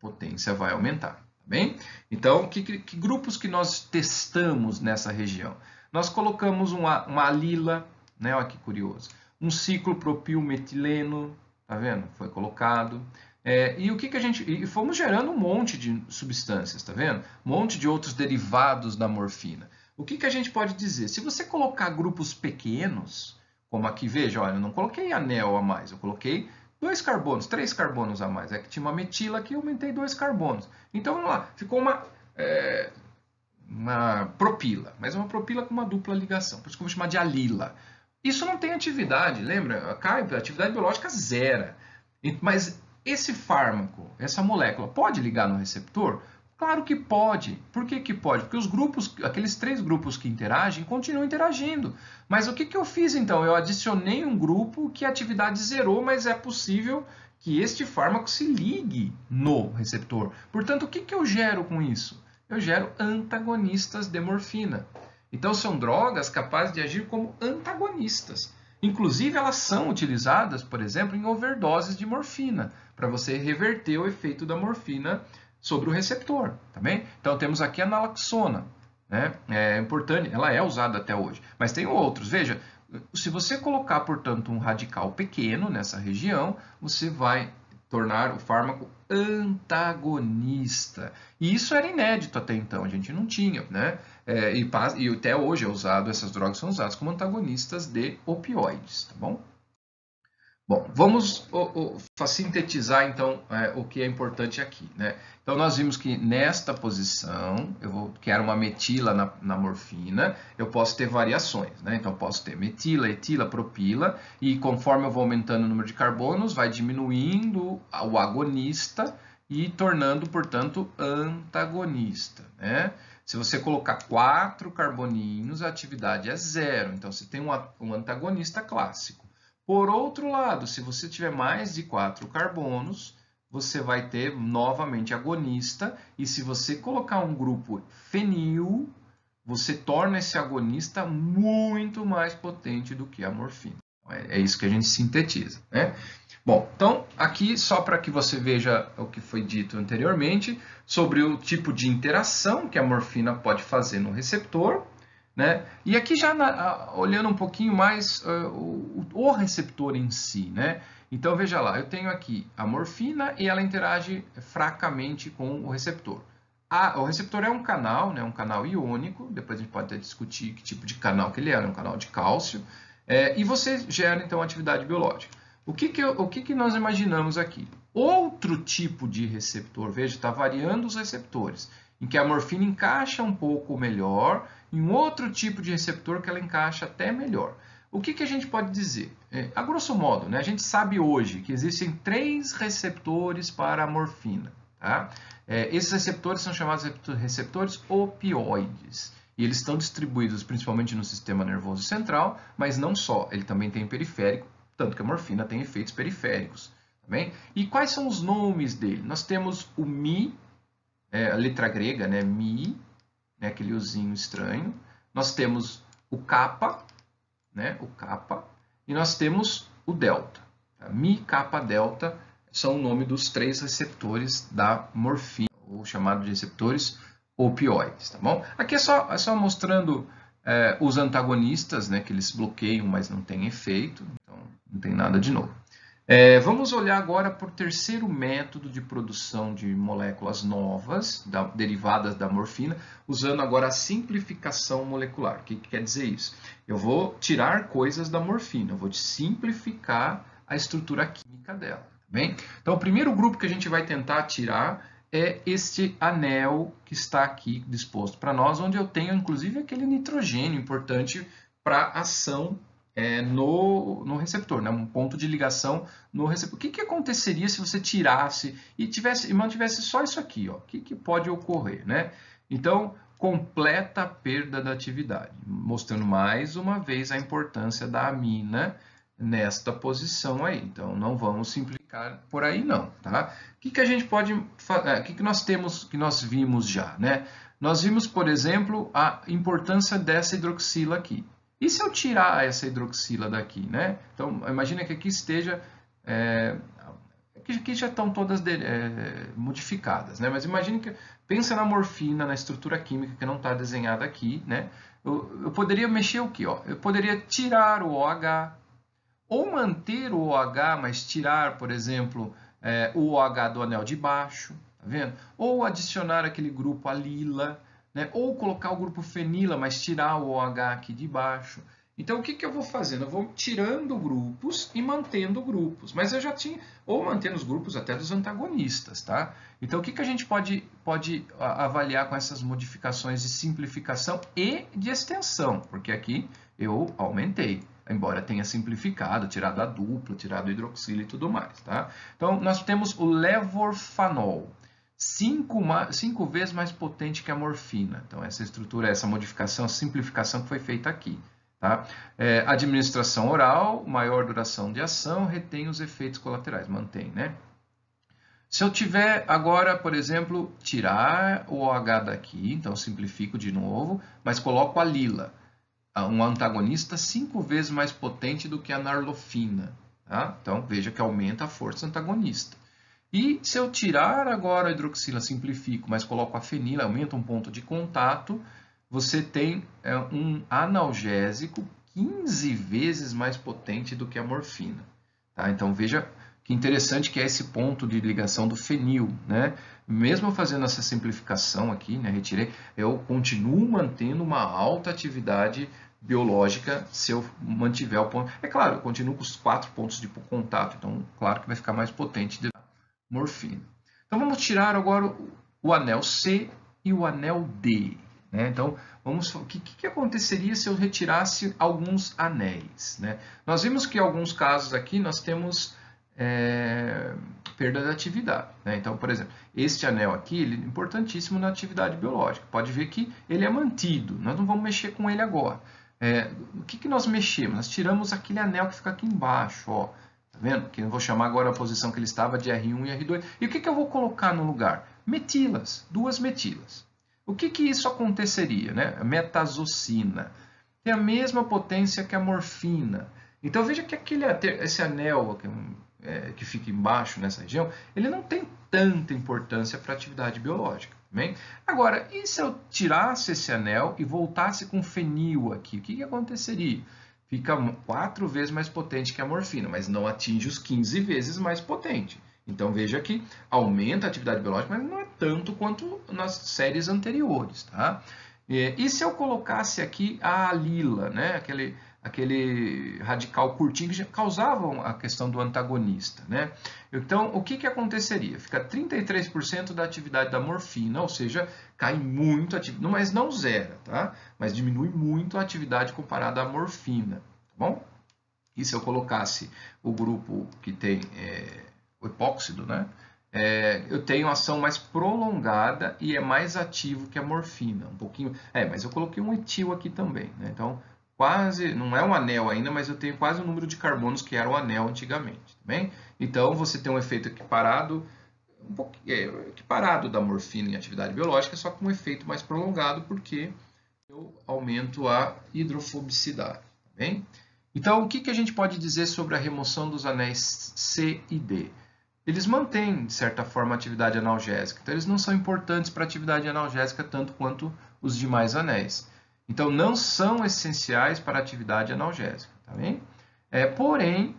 potência vai aumentar. Tá bem? Então, que, que grupos que nós testamos nessa região? Nós colocamos uma, uma alila, né? olha que curioso, um ciclo propilmetileno, tá vendo? Foi colocado. É, e o que, que a gente. E fomos gerando um monte de substâncias, tá vendo? Um monte de outros derivados da morfina. O que, que a gente pode dizer? Se você colocar grupos pequenos, como aqui, veja, olha, eu não coloquei anel a mais, eu coloquei dois carbonos, três carbonos a mais. É que tinha uma metila aqui, eu aumentei dois carbonos. Então, vamos lá, ficou uma, é, uma propila, mas uma propila com uma dupla ligação, por isso que eu vou chamar de alila. Isso não tem atividade, lembra? A atividade biológica zera. Mas esse fármaco, essa molécula, pode ligar no receptor? Claro que pode. Por que, que pode? Porque os grupos, aqueles três grupos que interagem, continuam interagindo. Mas o que, que eu fiz então? Eu adicionei um grupo que a atividade zerou, mas é possível que este fármaco se ligue no receptor. Portanto, o que, que eu gero com isso? Eu gero antagonistas de morfina. Então, são drogas capazes de agir como antagonistas. Inclusive, elas são utilizadas, por exemplo, em overdoses de morfina, para você reverter o efeito da morfina sobre o receptor, tá bem? Então, temos aqui a naloxona, né? É importante, ela é usada até hoje, mas tem outros. Veja, se você colocar, portanto, um radical pequeno nessa região, você vai tornar o fármaco antagonista. E isso era inédito até então, a gente não tinha, né? É, e, e, até hoje é usado, essas drogas são usadas como antagonistas de opioides, tá bom? Bom, vamos o, o, sintetizar então é, o que é importante aqui, né? Então nós vimos que nesta posição, eu vou, que era uma metila na, na morfina, eu posso ter variações, né? Então posso ter metila, etila, propila, e conforme eu vou aumentando o número de carbonos, vai diminuindo o agonista e tornando, portanto, antagonista, né? Se você colocar quatro carboninhos, a atividade é zero. Então, você tem um, um antagonista clássico. Por outro lado, se você tiver mais de quatro carbonos, você vai ter novamente agonista. E se você colocar um grupo fenil, você torna esse agonista muito mais potente do que a morfina. É, é isso que a gente sintetiza. Né? Bom, então aqui só para que você veja o que foi dito anteriormente sobre o tipo de interação que a morfina pode fazer no receptor, né? E aqui já na, olhando um pouquinho mais uh, o, o, receptor em si, né? Então veja lá, eu tenho aqui a morfina e ela interage fracamente com o receptor. A, o receptor é um canal, né? Um canal iônico. Depois a gente pode até discutir que tipo de canal que ele é, é um canal de cálcio. É, e você gera então atividade biológica. O que, que, o que, que nós imaginamos aqui? Outro tipo de receptor, veja, está variando os receptores, em que a morfina encaixa um pouco melhor, em outro tipo de receptor que ela encaixa até melhor. O que, que a gente pode dizer? É, a grosso modo, né, a gente sabe hoje que existem três receptores para a morfina. Tá? É, esses receptores são chamados receptores opioides. E eles estão distribuídos principalmente no sistema nervoso central, mas não só, ele também tem periférico, tanto que a morfina tem efeitos periféricos. Também. E quais são os nomes dele? Nós temos o Mi, é, a letra grega, né? Mi, né? aquele uzinho estranho. Nós temos o kappa, né? o kappa, e nós temos o delta. Tá? Mi, kappa, delta são o nome dos três receptores da morfina, ou chamado de receptores opioides, tá bom? Aqui é só, é só mostrando é, os antagonistas, né, que eles bloqueiam, mas não tem efeito, então não tem nada de novo. É, vamos olhar agora para o terceiro método de produção de moléculas novas, da, derivadas da morfina, usando agora a simplificação molecular. O que, que quer dizer isso? Eu vou tirar coisas da morfina, eu vou simplificar a estrutura química dela. Tá bem? Então, o primeiro grupo que a gente vai tentar tirar é este anel que está aqui disposto para nós, onde eu tenho inclusive aquele nitrogênio importante para ação é, no, no receptor, né? um ponto de ligação no receptor. O que, que aconteceria se você tirasse e, tivesse, e mantivesse só isso aqui? Ó? O que, que pode ocorrer? Né? Então, completa perda da atividade, mostrando mais uma vez a importância da amina nesta posição aí. Então, não vamos simplificar por aí não, tá? O que, que a gente pode? É, o que, que nós temos, que nós vimos já, né? Nós vimos, por exemplo, a importância dessa hidroxila aqui. E se eu tirar essa hidroxila daqui, né? Então, imagina que aqui esteja... É, aqui já estão todas de, é, modificadas, né? Mas imagine que... Pensa na morfina, na estrutura química que não está desenhada aqui, né? Eu, eu, poderia mexer o quê? Ó? Eu poderia tirar o OH, ou manter o OH, mas tirar, por exemplo, é, o OH do anel de baixo, tá vendo? Ou adicionar aquele grupo alila, né? ou colocar o grupo fenila, mas tirar o OH aqui de baixo. Então, o que, que eu vou fazendo? Eu vou tirando grupos e mantendo grupos. Mas eu já tinha, ou mantendo os grupos até dos antagonistas, tá? Então, o que, que a gente pode, pode avaliar com essas modificações de simplificação e de extensão? Porque aqui eu aumentei, embora tenha simplificado, tirado a dupla, tirado o hidroxilo e tudo mais, tá? Então, nós temos o levorfanol cinco, cinco vezes mais potente que a morfina. Então, essa estrutura, essa modificação, simplificação que foi feita aqui. Tá? É, administração oral, maior duração de ação, retém os efeitos colaterais, mantém, né? Se eu tiver agora, por exemplo, tirar o OH daqui, então simplifico de novo, mas coloco a lila, um antagonista cinco vezes mais potente do que a narlofina. Tá? Então veja que aumenta a força antagonista. E se eu tirar agora a hidroxila, simplifico, mas coloco a fenila, aumenta um ponto de contato, você tem é, um analgésico 15 vezes mais potente do que a morfina. Tá? Então veja que interessante que é esse ponto de ligação do fenil. Né? Mesmo fazendo essa simplificação aqui, né, retirei, eu continuo mantendo uma alta atividade biológica se eu mantiver o ponto. É claro, eu continuo com os quatro pontos de contato, então claro que vai ficar mais potente morfina. Então vamos tirar agora o, anel C e o anel D. Né? Então, vamos, o que, que, aconteceria se eu retirasse alguns anéis? Né? Nós vimos que em alguns casos aqui nós temos é, perda de atividade. Né? Então, por exemplo, este anel aqui ele é importantíssimo na atividade biológica. Pode ver que ele é mantido, nós não vamos mexer com ele agora. É, o que, que nós mexemos? Nós tiramos aquele anel que fica aqui embaixo. Ó vendo? Que eu vou chamar agora a posição que ele estava de R1 e R2. E o que, que eu vou colocar no lugar? Metilas, duas metilas. O que, que isso aconteceria? Né? Metazocina. Tem a mesma potência que a morfina. Então veja que aquele, esse anel que, é, que fica embaixo nessa região, ele não tem tanta importância para a atividade biológica. Bem? Agora, e se eu tirasse esse anel e voltasse com fenil aqui? O que, que aconteceria? Fica quatro vezes mais potente que a morfina, mas não atinge os 15 vezes mais potente. Então veja que aumenta a atividade biológica, mas não é tanto quanto nas séries anteriores. Tá? E se eu colocasse aqui a alila, né? aquele, aquele radical curtinho que causava a questão do antagonista. Né? Então, o que, que aconteceria? Fica 33% da atividade da morfina, ou seja, cai muito, mas não zera, tá? mas diminui muito a atividade comparada à morfina. Tá bom? E se eu colocasse o grupo que tem é, o epóxido, né? É, eu tenho ação mais prolongada e é mais ativo que a morfina. Um pouquinho. É, mas eu coloquei um etil aqui também. Né? Então, quase, não é um anel ainda, mas eu tenho quase o número de carbonos que era o anel antigamente. Tá bem? Então, você tem um efeito equiparado, um pouco, é, equiparado da morfina em atividade biológica, só com um efeito mais prolongado, porque eu aumento a hidrofobicidade. Tá bem? Então, o que, que a gente pode dizer sobre a remoção dos anéis C e D? Eles mantêm, de certa forma, a atividade analgésica. Então, eles não são importantes para a atividade analgésica tanto quanto os demais anéis. Então, não são essenciais para a atividade analgésica, tá bem? É, porém,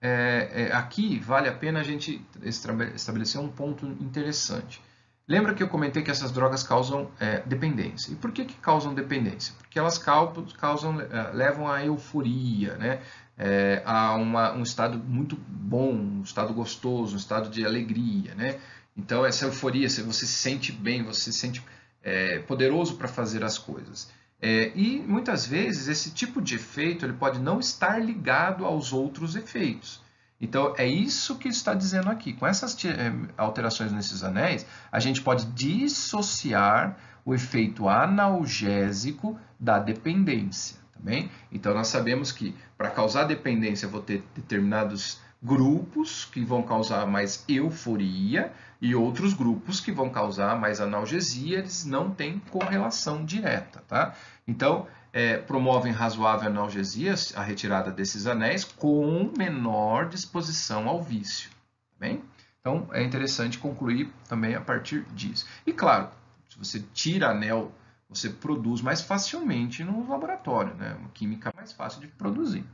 é, é, aqui vale a pena a gente estabelecer um ponto interessante. Lembra que eu comentei que essas drogas causam é, dependência. E por que, que causam dependência? Porque elas causam, é, levam à euforia, né? É, a uma, um estado muito bom, um estado gostoso, um estado de alegria. Né? Então, essa euforia, você se sente bem, você se sente é, poderoso para fazer as coisas. É, e muitas vezes esse tipo de efeito ele pode não estar ligado aos outros efeitos. Então é isso que está dizendo aqui. Com essas é, alterações nesses anéis, a gente pode dissociar o efeito analgésico da dependência. Tá então nós sabemos que para causar dependência eu vou ter determinados grupos que vão causar mais euforia e outros grupos que vão causar mais analgesia, eles não têm correlação direta, tá? Então, é, promovem razoável analgesia, a retirada desses anéis, com menor disposição ao vício, tá bem? Então, é interessante concluir também a partir disso. E claro, se você tira anel, você produz mais facilmente no laboratório, né? Uma química mais fácil de produzir.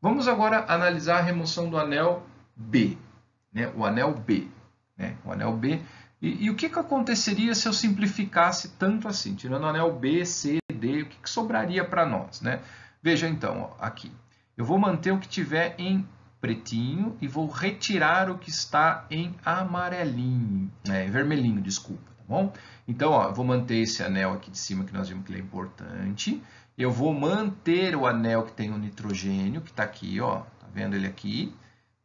Vamos agora analisar a remoção do anel B, né? o anel B. Né? O anel B. E, e, o que, que aconteceria se eu simplificasse tanto assim? Tirando o anel B, C, D, o que, que sobraria para nós? Né? Veja então, ó, aqui. Eu vou manter o que tiver em pretinho e vou retirar o que está em amarelinho, né? vermelhinho, desculpa, tá bom? Então, ó, eu vou manter esse anel aqui de cima que nós vimos que ele é importante eu vou manter o anel que tem o nitrogênio, que está aqui, ó, tá vendo ele aqui?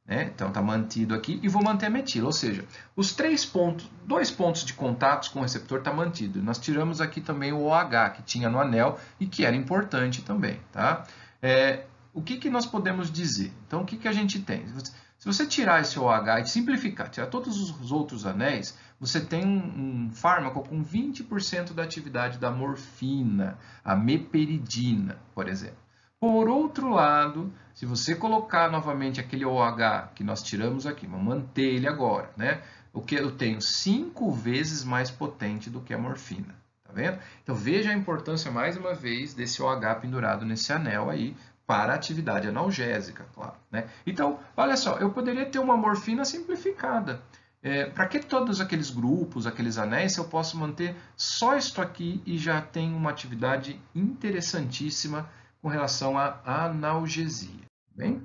Né? Então está mantido aqui e vou manter a metila, ou seja, os três pontos, dois pontos de contatos com o receptor está mantido. Nós tiramos aqui também o OH que tinha no anel e que era importante também, tá? É, o que, que nós podemos dizer? Então o que, que a gente tem? Se você tirar esse OH e simplificar, tirar todos os outros anéis, você tem um, um fármaco com 20% da atividade da morfina, a meperidina, por exemplo. Por outro lado, se você colocar novamente aquele OH que nós tiramos aqui, vamos manter ele agora, né? O que eu tenho cinco vezes mais potente do que a morfina, tá vendo? Então veja a importância mais uma vez desse OH pendurado nesse anel aí para a atividade analgésica, claro, né? Então, olha só, eu poderia ter uma morfina simplificada. É, Para que todos aqueles grupos, aqueles anéis, eu posso manter só isto aqui e já tem uma atividade interessantíssima com relação à analgesia. Bem?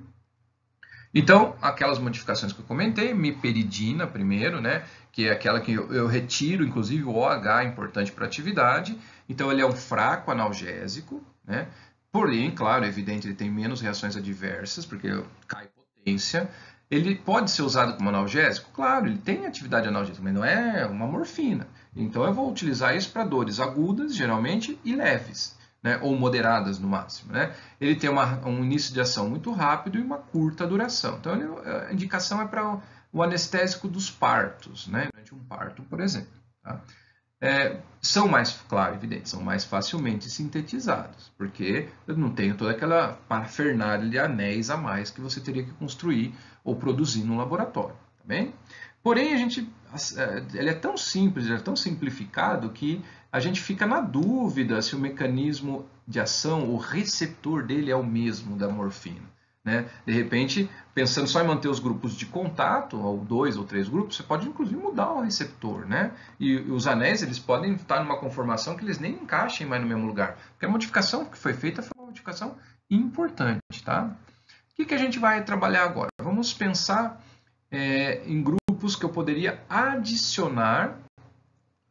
Então, aquelas modificações que eu comentei, miperidina primeiro, né, que é aquela que eu, retiro, inclusive o OH é importante para atividade. Então, ele é um fraco analgésico, né? Porém, claro, é evidente, ele tem menos reações adversas, porque cai potência. Ele pode ser usado como analgésico? Claro, ele tem atividade analgésica, mas não é uma morfina. Então eu vou utilizar isso para dores agudas, geralmente, e leves, né? ou moderadas no máximo. Né? Ele tem uma, um início de ação muito rápido e uma curta duração. Então ele, a indicação é para o anestésico dos partos, né? durante um parto, por exemplo. Tá? é, são mais, claro, evidente, são mais facilmente sintetizados, porque eu não tenho toda aquela parafernália de anéis a mais que você teria que construir ou produzir no laboratório, tá bem? Porém, a gente, é, ele é tão simples, ele é tão simplificado que a gente fica na dúvida se o mecanismo de ação, o receptor dele é o mesmo da morfina. Né? De repente, pensando só em manter os grupos de contato, ou dois ou três grupos, você pode inclusive mudar o receptor. Né? E, os anéis eles podem estar numa conformação que eles nem encaixem mais no mesmo lugar. Porque a modificação que foi feita foi uma modificação importante. Tá? O que, que a gente vai trabalhar agora? Vamos pensar é, em grupos que eu poderia adicionar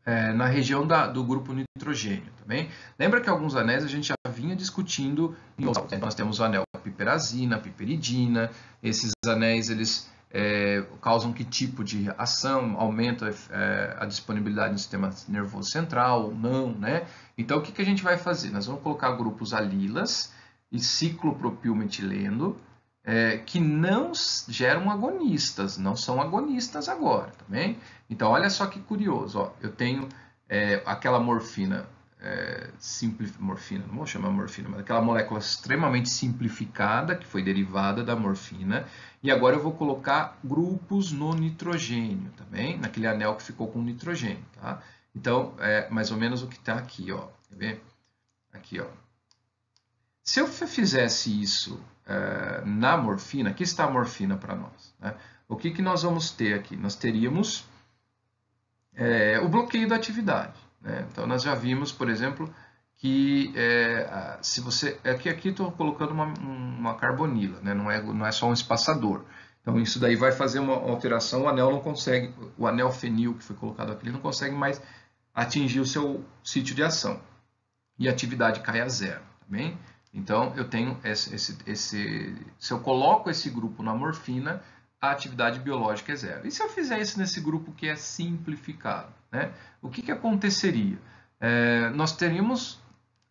é, na região da, do grupo nitrogênio. Também. Lembra que alguns anéis a gente já vinha discutindo em outros. Então, nós temos o anel piperazina, piperidina. Esses anéis eles é, causam que tipo de ação? Aumenta é, a disponibilidade no sistema nervoso central não, né? Então, o que, que a gente vai fazer? Nós vamos colocar grupos alilas e ciclopropilmetileno é, que não geram agonistas, não são agonistas agora. Tá então, olha só que curioso, ó, eu tenho é, aquela morfina, é, morfina, não vou chamar morfina, mas aquela molécula extremamente simplificada que foi derivada da morfina, e agora eu vou colocar grupos no nitrogênio, tá naquele anel que ficou com nitrogênio, tá? Então, é mais ou menos o que está aqui, ó, ver? aqui, ó. Se eu fizesse isso é, na morfina, aqui está a morfina para nós. Né? O que, que nós vamos ter aqui? Nós teríamos é, o bloqueio da atividade. Né? Então, nós já vimos, por exemplo, que é, se você. Aqui aqui estou colocando uma, uma carbonila, né? não, é, não é só um espaçador. Então, isso daí vai fazer uma alteração, o anel não consegue, o anel fenil que foi colocado aqui, ele não consegue mais atingir o seu sítio de ação. E a atividade cai a zero, tá bem? Então, eu tenho esse, esse, esse, se eu coloco esse grupo na morfina, a atividade biológica é zero. E se eu fizer isso nesse grupo que é simplificado? Né? O que, que aconteceria? É, nós teríamos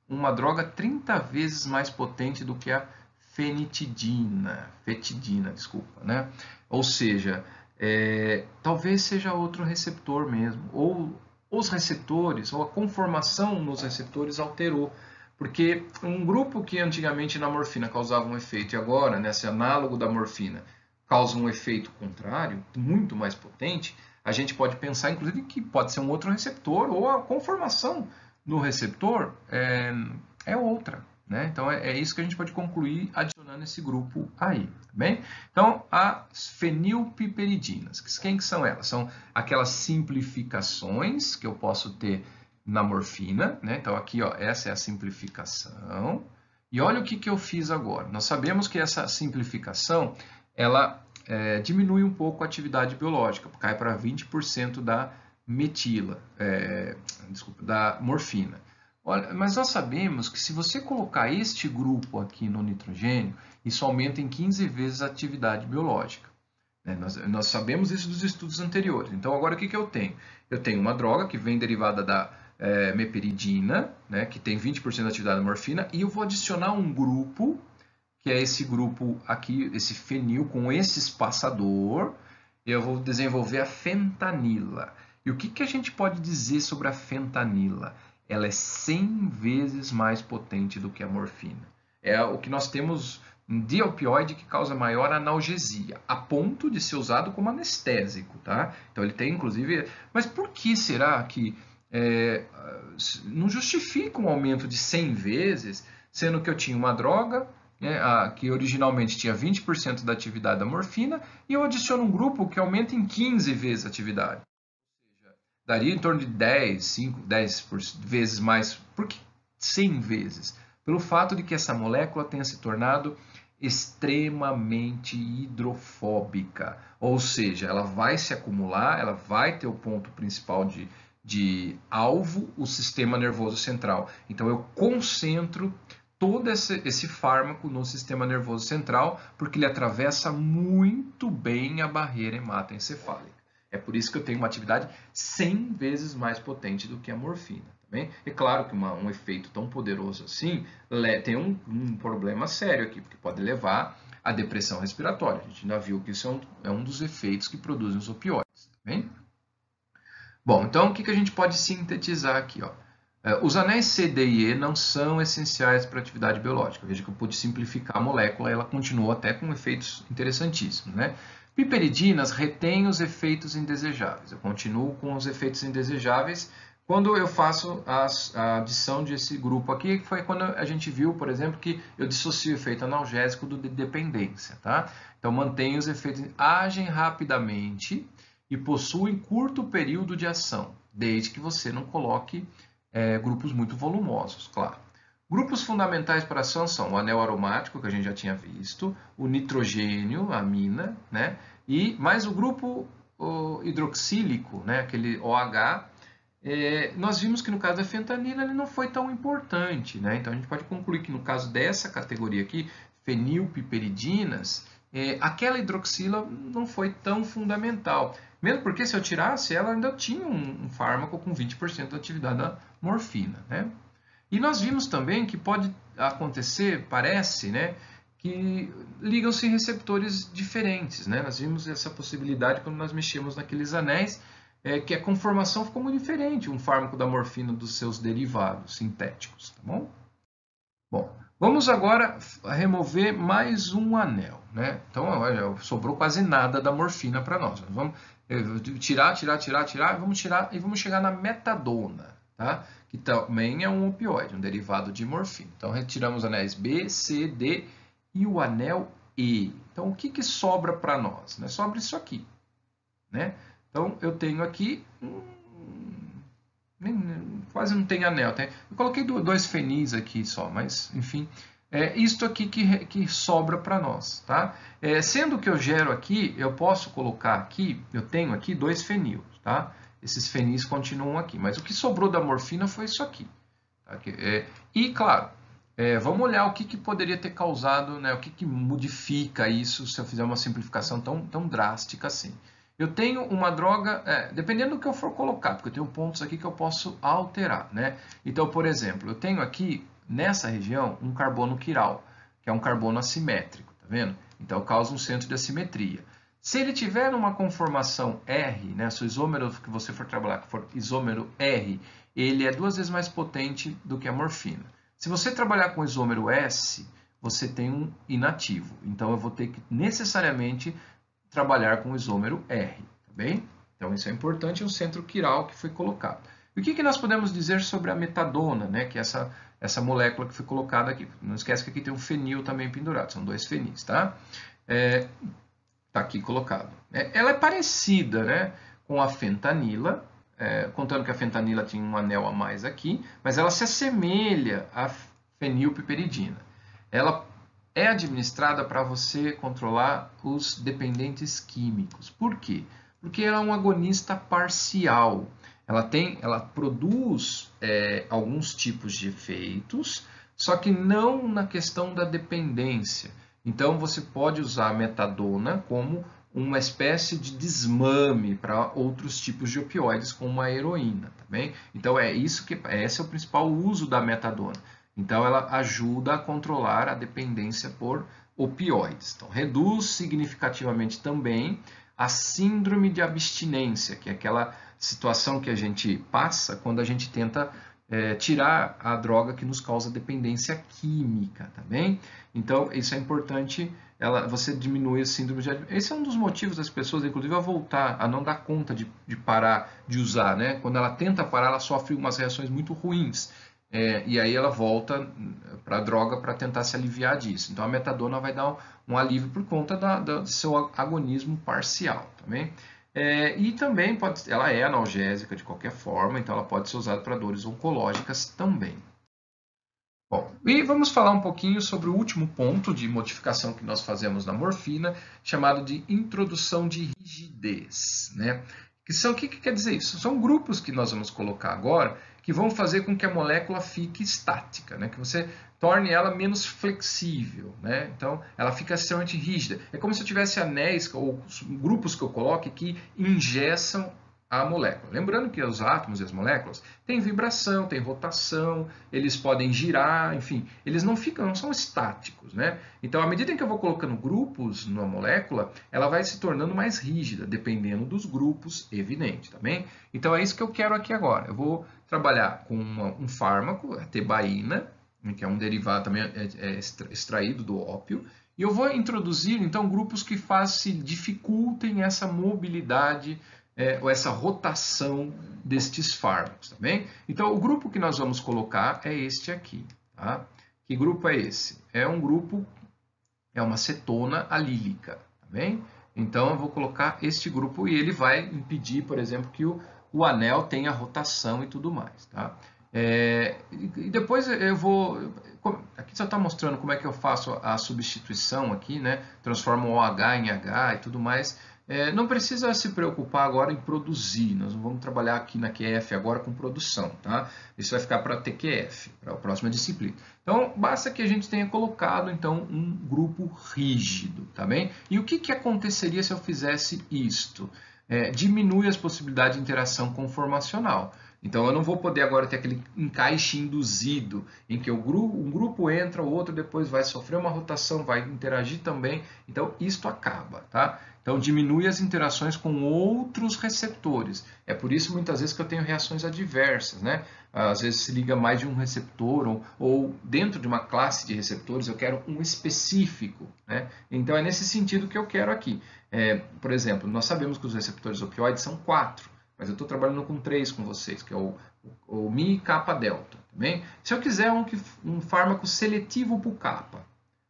uma droga 30 vezes mais potente do que a fenitidina, fetidina, desculpa, né? Ou seja, é, talvez seja outro receptor mesmo, ou os receptores, ou a conformação nos receptores alterou. Porque um grupo que antigamente na morfina causava um efeito e agora, nesse análogo da morfina, causa um efeito contrário, muito mais potente, a gente pode pensar, inclusive, que pode ser um outro receptor ou a conformação no receptor é, é outra. Né? Então, é, é, isso que a gente pode concluir adicionando esse grupo aí. Tá bem? Então, as fenilpiperidinas, quem que são elas? São aquelas simplificações que eu posso ter na morfina. Né? Então, aqui, ó, essa é a simplificação. E olha o que, que eu fiz agora. Nós sabemos que essa simplificação ela é, diminui um pouco a atividade biológica, cai para 20% da metila, é, desculpa, da morfina. Olha, mas nós sabemos que se você colocar este grupo aqui no nitrogênio, isso aumenta em 15 vezes a atividade biológica. Né? Nós, nós, sabemos isso dos estudos anteriores. Então, agora o que, que eu tenho? Eu tenho uma droga que vem derivada da é, meperidina, né, que tem 20% da atividade da morfina, e eu vou adicionar um grupo, que é esse grupo aqui, esse fenil com esse espaçador, eu vou desenvolver a fentanila. E o que, que a gente pode dizer sobre a fentanila? Ela é 100 vezes mais potente do que a morfina. É o que nós temos de opioide que causa maior analgesia, a ponto de ser usado como anestésico, tá? Então ele tem inclusive... Mas por que será que é, não justifica um aumento de 100 vezes, sendo que eu tinha uma droga né, a, que originalmente tinha 20% da atividade da morfina, e eu adiciono um grupo que aumenta em 15 vezes a atividade daria em torno de 10, 5, 10 vezes mais. Por que 100 vezes? Pelo fato de que essa molécula tenha se tornado extremamente hidrofóbica, ou seja, ela vai se acumular, ela vai ter o ponto principal de, de alvo, o sistema nervoso central. Então eu concentro todo esse, esse fármaco no sistema nervoso central, porque ele atravessa muito bem a barreira hematoencefálica. É por isso que eu tenho uma atividade 100 vezes mais potente do que a morfina. Tá é claro que uma, um efeito tão poderoso assim tem um, um, problema sério aqui, porque pode levar à depressão respiratória. A gente ainda viu que isso é um, é um dos efeitos que produzem os opioides. Tá bem? Bom, então o que, que a gente pode sintetizar aqui? Ó? É, os anéis C, D e E não são essenciais para a atividade biológica. Veja que eu pude simplificar a molécula, ela continua até com efeitos interessantíssimos. Né? Piperidinas retêm os efeitos indesejáveis. Eu continuo com os efeitos indesejáveis quando eu faço a adição desse grupo aqui, que foi quando a gente viu, por exemplo, que eu dissocio o efeito analgésico do de dependência. Tá? Então, mantém os efeitos, agem rapidamente e possuem curto período de ação, desde que você não coloque é, grupos muito volumosos, claro. Grupos fundamentais para ação são o anel aromático, que a gente já tinha visto, o nitrogênio, a amina, né? e mais o grupo o hidroxílico, né? aquele OH. É, nós vimos que no caso da fentanila ele não foi tão importante. Né? Então a gente pode concluir que no caso dessa categoria aqui, fenilpiperidinas, é, aquela hidroxila não foi tão fundamental. Mesmo porque se eu tirasse ela, ainda tinha um, um fármaco com 20% da atividade da morfina. Né? E nós vimos também que pode acontecer, parece, né, que ligam-se receptores diferentes. Né? Nós vimos essa possibilidade quando nós mexemos naqueles anéis, é, que a conformação ficou muito diferente, um fármaco da morfina dos seus derivados sintéticos. Tá bom? Bom, vamos agora remover mais um anel. Né? Então, olha, sobrou quase nada da morfina para nós. Vamos tirar, tirar, tirar, tirar, vamos tirar e vamos chegar na metadona. tá? que também é um opioide, um derivado de morfina. Então, retiramos anéis B, C, D e o anel E. Então, o que, que sobra para nós? Né? Sobra isso aqui. Né? Então, eu tenho aqui... Hum, quase não tem anel. Tem, eu coloquei dois fenis aqui só, mas, enfim... É isto aqui que, que sobra para nós, tá? É, sendo que eu gero aqui, eu posso colocar aqui, eu tenho aqui dois fenil, tá? Esses fenis continuam aqui, mas o que sobrou da morfina foi isso aqui. Tá? É, e, claro, é, vamos olhar o que, que poderia ter causado, né, o que, que modifica isso se eu fizer uma simplificação tão, tão drástica assim. Eu tenho uma droga, é, dependendo do que eu for colocar, porque eu tenho pontos aqui que eu posso alterar. Né? Então, por exemplo, eu tenho aqui, nessa região, um carbono quiral, que é um carbono assimétrico, tá vendo? Então, causa um centro de assimetria. Se ele tiver uma conformação R, né, se o isômero que você for trabalhar for isômero R, ele é duas vezes mais potente do que a morfina. Se você trabalhar com isômero S, você tem um inativo. Então, eu vou ter que necessariamente trabalhar com isômero R, tá bem? Então, isso é importante, o centro quiral que foi colocado. E o que, que nós podemos dizer sobre a metadona, né, que é essa, essa molécula que foi colocada aqui? Não esquece que aqui tem um fenil também pendurado, são dois fenis, tá? É, Está aqui colocado. É, ela é parecida né, com a fentanila, é, contando que a fentanila tinha um anel a mais aqui, mas ela se assemelha à fenilpiperidina. Ela é administrada para você controlar os dependentes químicos. Por quê? Porque ela é um agonista parcial. Ela tem, ela produz é, alguns tipos de efeitos, só que não na questão da dependência. Então você pode usar a metadona como uma espécie de desmame para outros tipos de opioides, como a heroína, tá bem? Então é isso que esse é o principal uso da metadona. Então ela ajuda a controlar a dependência por opioides. Então reduz significativamente também a síndrome de abstinência, que é aquela situação que a gente passa quando a gente tenta é, tirar a droga que nos causa dependência química, tá bem? Então, isso é importante, ela, você diminui a síndrome de... Esse é um dos motivos das pessoas, inclusive, a voltar, a não dar conta de, de parar de usar, né? Quando ela tenta parar, ela sofre umas reações muito ruins. É, e aí ela volta para a droga para tentar se aliviar disso. Então, a metadona vai dar um, um alívio por conta da, da, do seu agonismo parcial, tá bem? É, e também pode, ela é analgésica de qualquer forma, então ela pode ser usada para dores oncológicas também. Bom, e vamos falar um pouquinho sobre o último ponto de modificação que nós fazemos na morfina, chamado de introdução de rigidez. Né? Que são, o que, que quer dizer isso? São grupos que nós vamos colocar agora que vão fazer com que a molécula fique estática, né? que você torne ela menos flexível. Né? Então, ela fica extremamente rígida. É como se eu tivesse anéis ou grupos que eu coloque que ingessam a molécula. Lembrando que os átomos e as moléculas têm vibração, têm rotação, eles podem girar, enfim, eles não ficam, não são estáticos, né? Então, à medida que eu vou colocando grupos na molécula, ela vai se tornando mais rígida, dependendo dos grupos, evidente, tá bem? Então, é isso que eu quero aqui agora. Eu vou trabalhar com uma, um fármaco, a tebaína, que é um derivado também é, é extraído do ópio, e eu vou introduzir, então, grupos que fazem, dificultem essa mobilidade é, ou essa rotação destes fármacos, tá bem? Então, o grupo que nós vamos colocar é este aqui, tá? Que grupo é esse? É um grupo, é uma cetona alílica, tá bem? Então, eu vou colocar este grupo e ele vai impedir, por exemplo, que o, o anel tenha rotação e tudo mais, tá? É, e depois eu vou... Aqui só está mostrando como é que eu faço a substituição aqui, né? Transformo OH em H e tudo mais. É, não precisa se preocupar agora em produzir, nós não vamos trabalhar aqui na QF agora com produção, tá? Isso vai ficar para TQF, para a próxima disciplina. Então, basta que a gente tenha colocado, então, um grupo rígido, tá bem? E o que, que aconteceria se eu fizesse isto? É, diminui as possibilidades de interação conformacional. Então, eu não vou poder agora ter aquele encaixe induzido, em que o grupo, um grupo entra, o outro depois vai sofrer uma rotação, vai interagir também. Então, isto acaba, tá? Então, diminui as interações com outros receptores. É por isso, muitas vezes, que eu tenho reações adversas, né? Às vezes se liga mais de um receptor, ou, ou dentro de uma classe de receptores, eu quero um específico, né? Então, é nesse sentido que eu quero aqui. É, por exemplo, nós sabemos que os receptores opioides são quatro. mas eu estou trabalhando com três com vocês, que é o, o, o Mi kappa delta. Também. Se eu quiser um, um fármaco seletivo para o kappa,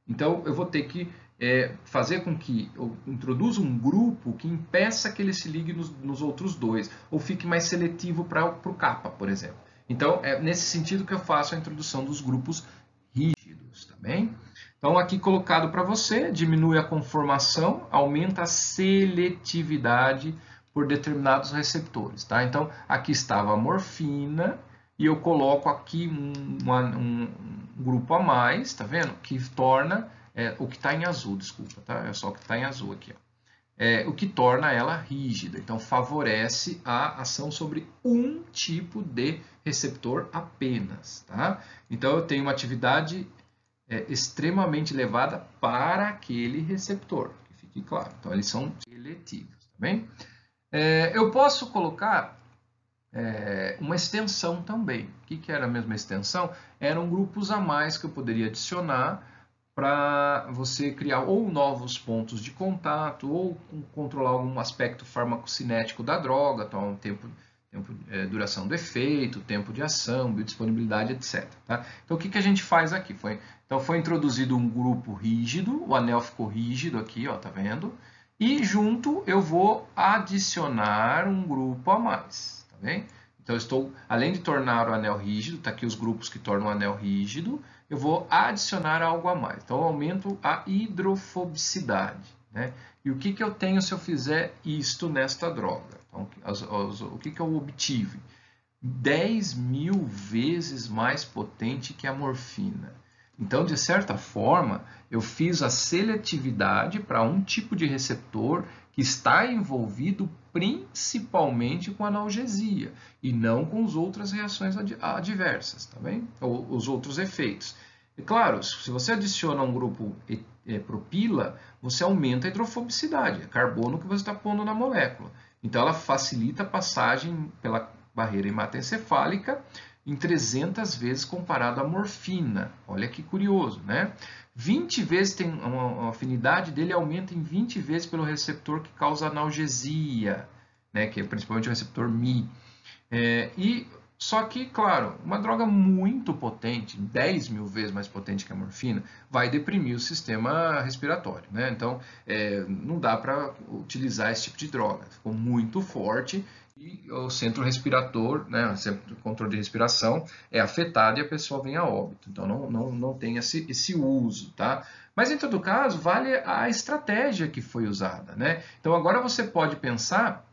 então eu vou ter que é, fazer com que introduza um grupo que impeça que ele se ligue nos, nos outros dois, ou fique mais seletivo para o kappa, por exemplo. Então, é nesse sentido que eu faço a introdução dos grupos rígidos, tá bem? Então, aqui colocado para você, diminui a conformação, aumenta a seletividade por determinados receptores, tá? Então, aqui estava a morfina, e eu coloco aqui um, uma, um, um grupo a mais, tá vendo? Que torna é, o que está em azul, desculpa, tá? É só o que está em azul aqui, ó. É, o que torna ela rígida. Então, favorece a ação sobre um tipo de receptor apenas. Tá? Então, eu tenho uma atividade é, extremamente elevada para aquele receptor, que fique claro. Então, eles são seletivos. Tá bem? É, eu posso colocar é, uma extensão também. O que, que era a mesma extensão? Eram grupos a mais que eu poderia adicionar para você criar ou novos pontos de contato ou controlar algum aspecto farmacocinético da droga, então tempo, tempo é, duração do efeito, tempo de ação, biodisponibilidade, etc. Tá? Então o que, que a gente faz aqui? Foi, então foi introduzido um grupo rígido, o anel ficou rígido aqui, ó, tá vendo? E junto eu vou adicionar um grupo a mais. Tá bem? Então, estou, além de tornar o anel rígido, está aqui os grupos que tornam o anel rígido, eu vou adicionar algo a mais. Então, eu aumento a hidrofobicidade. Né? E o que, que eu tenho se eu fizer isto nesta droga? Então, as, as, o que, que eu obtive? 10 mil vezes mais potente que a morfina. Então, de certa forma, eu fiz a seletividade para um tipo de receptor que está envolvido principalmente com analgesia e não com as outras reações adversas, tá bem? Ou os outros efeitos. E claro, se você adiciona um grupo propila, você aumenta a hidrofobicidade, é carbono que você está pondo na molécula. Então ela facilita a passagem pela barreira hematoencefálica em 300 vezes comparado à morfina. Olha que curioso, né? 20 vezes tem uma, afinidade dele aumenta em 20 vezes pelo receptor que causa analgesia, né? Que é principalmente o receptor Mi. É, e só que, claro, uma droga muito potente, 10 mil vezes mais potente que a morfina, vai deprimir o sistema respiratório. Né? Então, é, não dá para utilizar esse tipo de droga. Ficou muito forte e o centro respirator, né, o centro de controle de respiração é afetado e a pessoa vem a óbito. Então, não, não, não tem esse, esse uso, tá? Mas, em todo caso, vale a estratégia que foi usada, né? Então, agora você pode pensar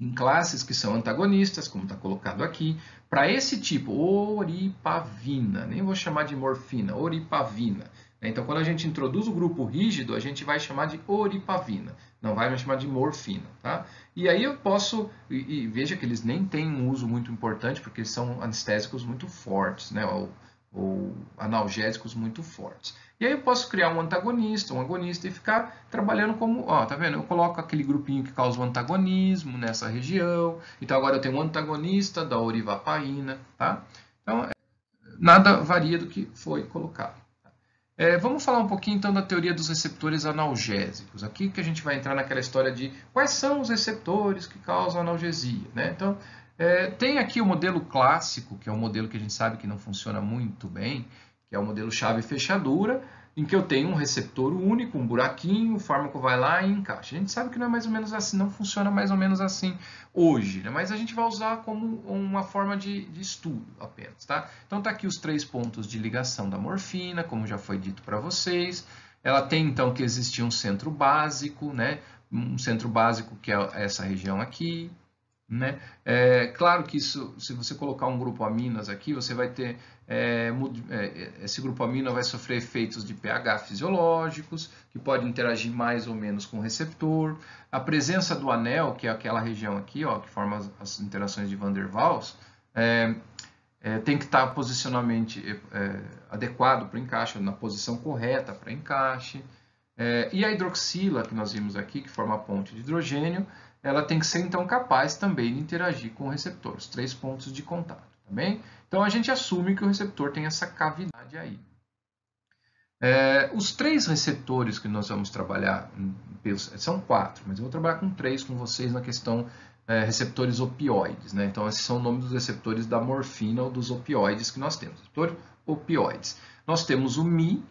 em classes que são antagonistas, como está colocado aqui, para esse tipo, oripavina, nem vou chamar de morfina, oripavina. Né? Então, quando a gente introduz o grupo rígido, a gente vai chamar de oripavina, não vai chamar de morfina. Tá? E aí eu posso, e, e veja que eles nem têm um uso muito importante, porque são anestésicos muito fortes, né? ou, ou analgésicos muito fortes. E aí eu posso criar um antagonista, um agonista e ficar trabalhando como, ó, tá vendo? Eu coloco aquele grupinho que causa o antagonismo nessa região. Então agora eu tenho um antagonista da orivapaína, tá? Então nada varia do que foi colocado. É, vamos falar um pouquinho então da teoria dos receptores analgésicos. Aqui que a gente vai entrar naquela história de quais são os receptores que causam analgesia, né? Então é, tem aqui o modelo clássico, que é um modelo que a gente sabe que não funciona muito bem, que é o modelo chave-fechadura, em que eu tenho um receptor único, um buraquinho, o fármaco vai lá e encaixa. A gente sabe que não é mais ou menos assim, não funciona mais ou menos assim hoje, né? mas a gente vai usar como uma forma de, de estudo apenas. Tá? Então está aqui os três pontos de ligação da morfina, como já foi dito para vocês. Ela tem então que existir um centro básico, né? um centro básico que é essa região aqui, né? É, claro que isso, se você colocar um grupo aminas aqui, você vai ter é, é, esse grupo amino vai sofrer efeitos de pH fisiológicos, que pode interagir mais ou menos com o receptor. A presença do anel, que é aquela região aqui, ó, que forma as, as interações de Van der Waals, é, é, tem que estar posicionalmente é, adequado para encaixe, na posição correta para encaixe. e a hidroxila, que nós vimos aqui, que forma a ponte de hidrogênio, ela tem que ser então capaz também de interagir com o receptor, os três pontos de contato, bem? Então a gente assume que o receptor tem essa cavidade aí. É, os três receptores que nós vamos trabalhar, são quatro, mas eu vou trabalhar com três com vocês na questão é, receptores opioides. Né? Então, esses são os nomes dos receptores da morfina ou dos opioides que nós temos. Receptor opioides. Nós temos o Mi,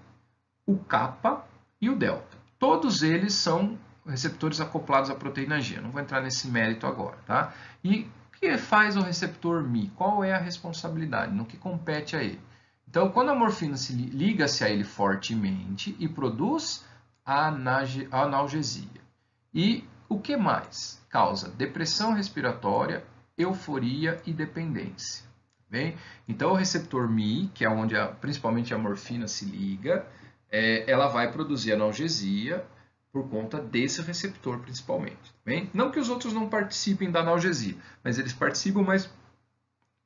o kappa e o delta. Todos eles são receptores acoplados à proteína G. Não vou entrar nesse mérito agora. Tá? E o que faz o receptor Mi? Qual é a responsabilidade? No que compete a ele? Então, quando a morfina se liga-se a ele fortemente e produz a analgesia. E o que mais? Causa depressão respiratória, euforia e dependência. Bem? Então, o receptor Mi, que é onde a, principalmente a morfina se liga, é, ela vai produzir analgesia por conta desse receptor, principalmente. Bem? Não que os outros não participem da analgesia, mas eles participam, mas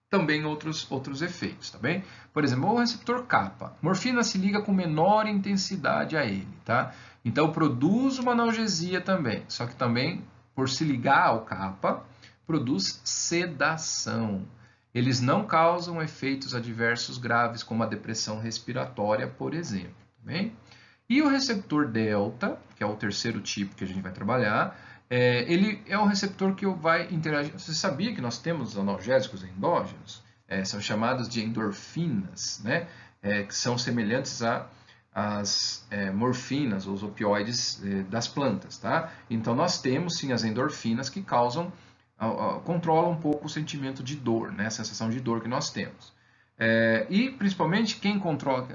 também outros, outros efeitos, tá bem? Por exemplo, o receptor kappa. Morfina se liga com menor intensidade a ele, tá? Então produz uma analgesia também, só que também, por se ligar ao kappa, produz sedação. Eles não causam efeitos adversos graves, como a depressão respiratória, por exemplo. Tá bem? E o receptor delta, que é o terceiro tipo que a gente vai trabalhar, é, ele é um receptor que vai interagir. Você sabia que nós temos analgésicos endógenos? É, são chamados de endorfinas, né? É, que são semelhantes às é, morfinas, os opioides é, das plantas, tá? Então nós temos sim as endorfinas que causam, controlam um pouco o sentimento de dor, né? A sensação de dor que nós temos. É, e principalmente quem controla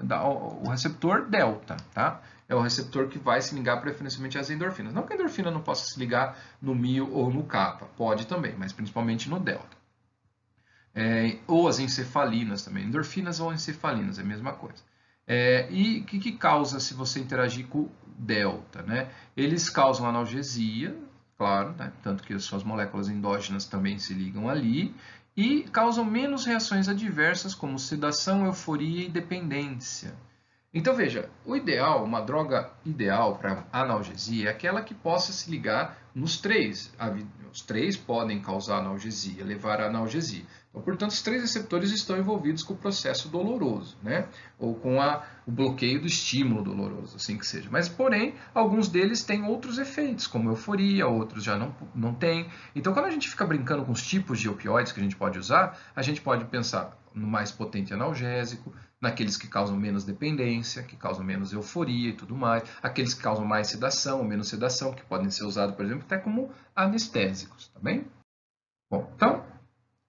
o receptor delta, tá? é o receptor que vai se ligar preferencialmente às endorfinas. Não que a endorfina não possa se ligar no mio ou no kappa, pode também, mas principalmente no delta. É, ou as encefalinas também, endorfinas ou encefalinas, é a mesma coisa. É, e o que, que, causa se você interagir com delta? Né? Eles causam analgesia, claro, né? tanto que as suas moléculas endógenas também se ligam ali, e causam menos reações adversas como sedação, euforia e dependência. Então veja, o ideal, uma droga ideal para analgesia é aquela que possa se ligar nos três. Os três podem causar analgesia, levar a analgesia. Então, portanto, os três receptores estão envolvidos com o processo doloroso, né? Ou com a, o bloqueio do estímulo doloroso, assim que seja. Mas, porém, alguns deles têm outros efeitos, como euforia, outros já não, não têm. Então, quando a gente fica brincando com os tipos de opioides que a gente pode usar, a gente pode pensar mais potente analgésico, naqueles que causam menos dependência, que causam menos euforia e tudo mais, aqueles que causam mais sedação ou menos sedação, que podem ser usados, por exemplo, até como anestésicos, tá bem? Bom, então,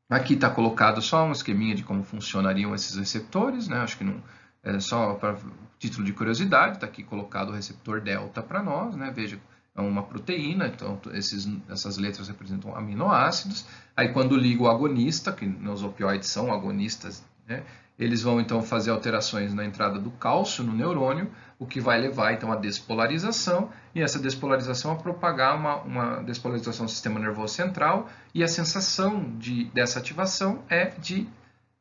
aqui está colocado só um esqueminha de como funcionariam esses receptores, né? Acho que não é só para título de curiosidade, está aqui colocado o receptor delta para nós, né? Veja, é uma proteína, então esses, essas letras representam aminoácidos. Aí quando liga o agonista, que nos opioides são agonistas, né? Eles vão então fazer alterações na entrada do cálcio no neurônio, o que vai levar então à despolarização, e essa despolarização a propagar uma, uma despolarização do sistema nervoso central, e a sensação de, dessa ativação é de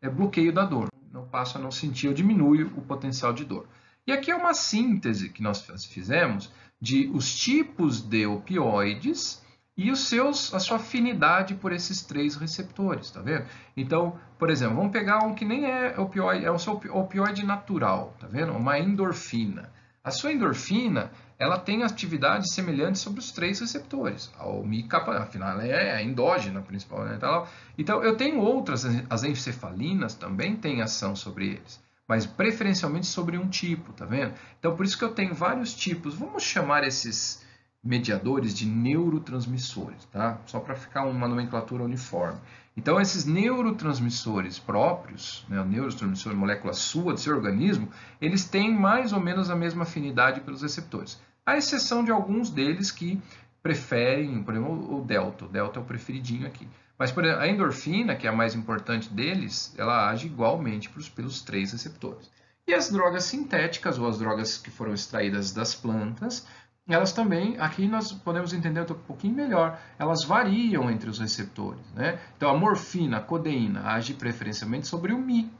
é bloqueio da dor. Não passa a não sentir ou diminui o potencial de dor. E aqui é uma síntese que nós fizemos de os tipos de opioides e os seus, a sua afinidade por esses três receptores, tá vendo? Então, por exemplo, vamos pegar um que nem é opioide, é um opioide natural, tá vendo? Uma endorfina. A sua endorfina, ela tem atividades semelhantes sobre os três receptores. A omicapa, afinal, ela é endógena principalmente. Né? Então, eu tenho outras, as encefalinas também têm ação sobre eles, mas preferencialmente sobre um tipo, tá vendo? Então, por isso que eu tenho vários tipos. Vamos chamar esses mediadores de neurotransmissores, tá? Só para ficar uma nomenclatura uniforme. Então, esses neurotransmissores próprios, né, neurotransmissor, molécula sua do seu organismo, eles têm mais ou menos a mesma afinidade pelos receptores. A exceção de alguns deles que preferem, por exemplo, o delta. O delta é o preferidinho aqui. Mas, por exemplo, a endorfina, que é a mais importante deles, ela age igualmente pelos, três receptores. E as drogas sintéticas, ou as drogas que foram extraídas das plantas, elas também, aqui nós podemos entender um pouquinho melhor, elas variam entre os receptores. Né? Então, a morfina, a codeína, age preferencialmente sobre o Mi.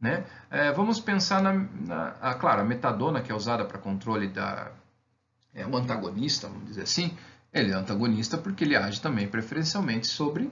Né? É, vamos pensar na, na a, claro, a metadona, que é usada para controle da... É um antagonista, vamos dizer assim, ele é antagonista porque ele age também preferencialmente sobre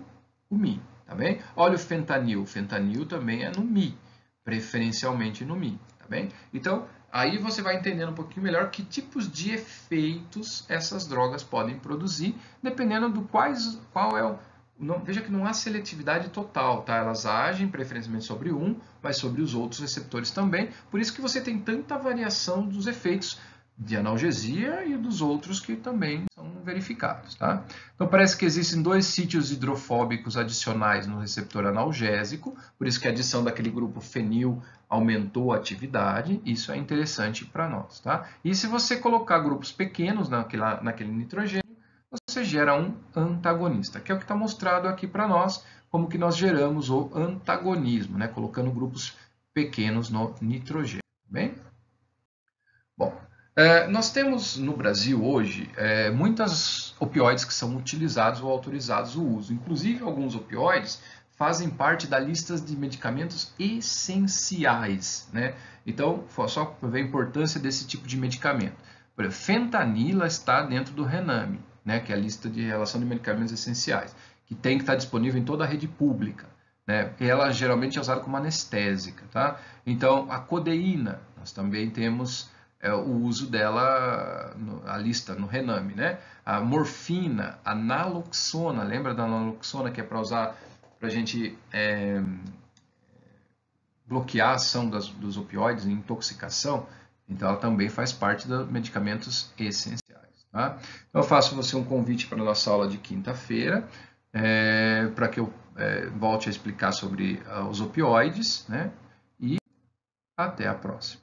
o Mi. Tá bem? Olha o fentanil, o fentanil também é no Mi, preferencialmente no Mi. Tá bem? Então, Aí você vai entendendo um pouquinho melhor que tipos de efeitos essas drogas podem produzir, dependendo do quais, qual é o, não, veja que não há seletividade total, tá? Elas agem preferencialmente sobre um, mas sobre os outros receptores também. Por isso que você tem tanta variação dos efeitos de analgesia e dos outros que também verificados. Tá? Então parece que existem dois sítios hidrofóbicos adicionais no receptor analgésico, por isso que a adição daquele grupo fenil aumentou a atividade, isso é interessante para nós. Tá? E se você colocar grupos pequenos naquele, naquele nitrogênio, você gera um antagonista, que é o que está mostrado aqui para nós, como que nós geramos o antagonismo, né? colocando grupos pequenos no nitrogênio. Tá bem? Bom, é, nós temos no Brasil hoje é, muitas opioides que são utilizados ou autorizados o uso. Inclusive, alguns opioides fazem parte da lista de medicamentos essenciais. Né? Então, só para ver a importância desse tipo de medicamento. Por exemplo, fentanila está dentro do RENAME, né? que é a lista de relação de medicamentos essenciais, que tem que estar disponível em toda a rede pública. Né? Ela geralmente é usada como anestésica. Tá? Então, a codeína, nós também temos é, o uso dela, no, a lista no Rename, né? A morfina, a naloxona, lembra da naloxona que é para usar para a gente é, bloquear a ação das, dos opioides intoxicação? Então ela também faz parte dos medicamentos essenciais. Tá? Então eu faço você um convite para a nossa aula de quinta-feira, é, para que eu é, volte a explicar sobre uh, os opioides, né? E até a próxima.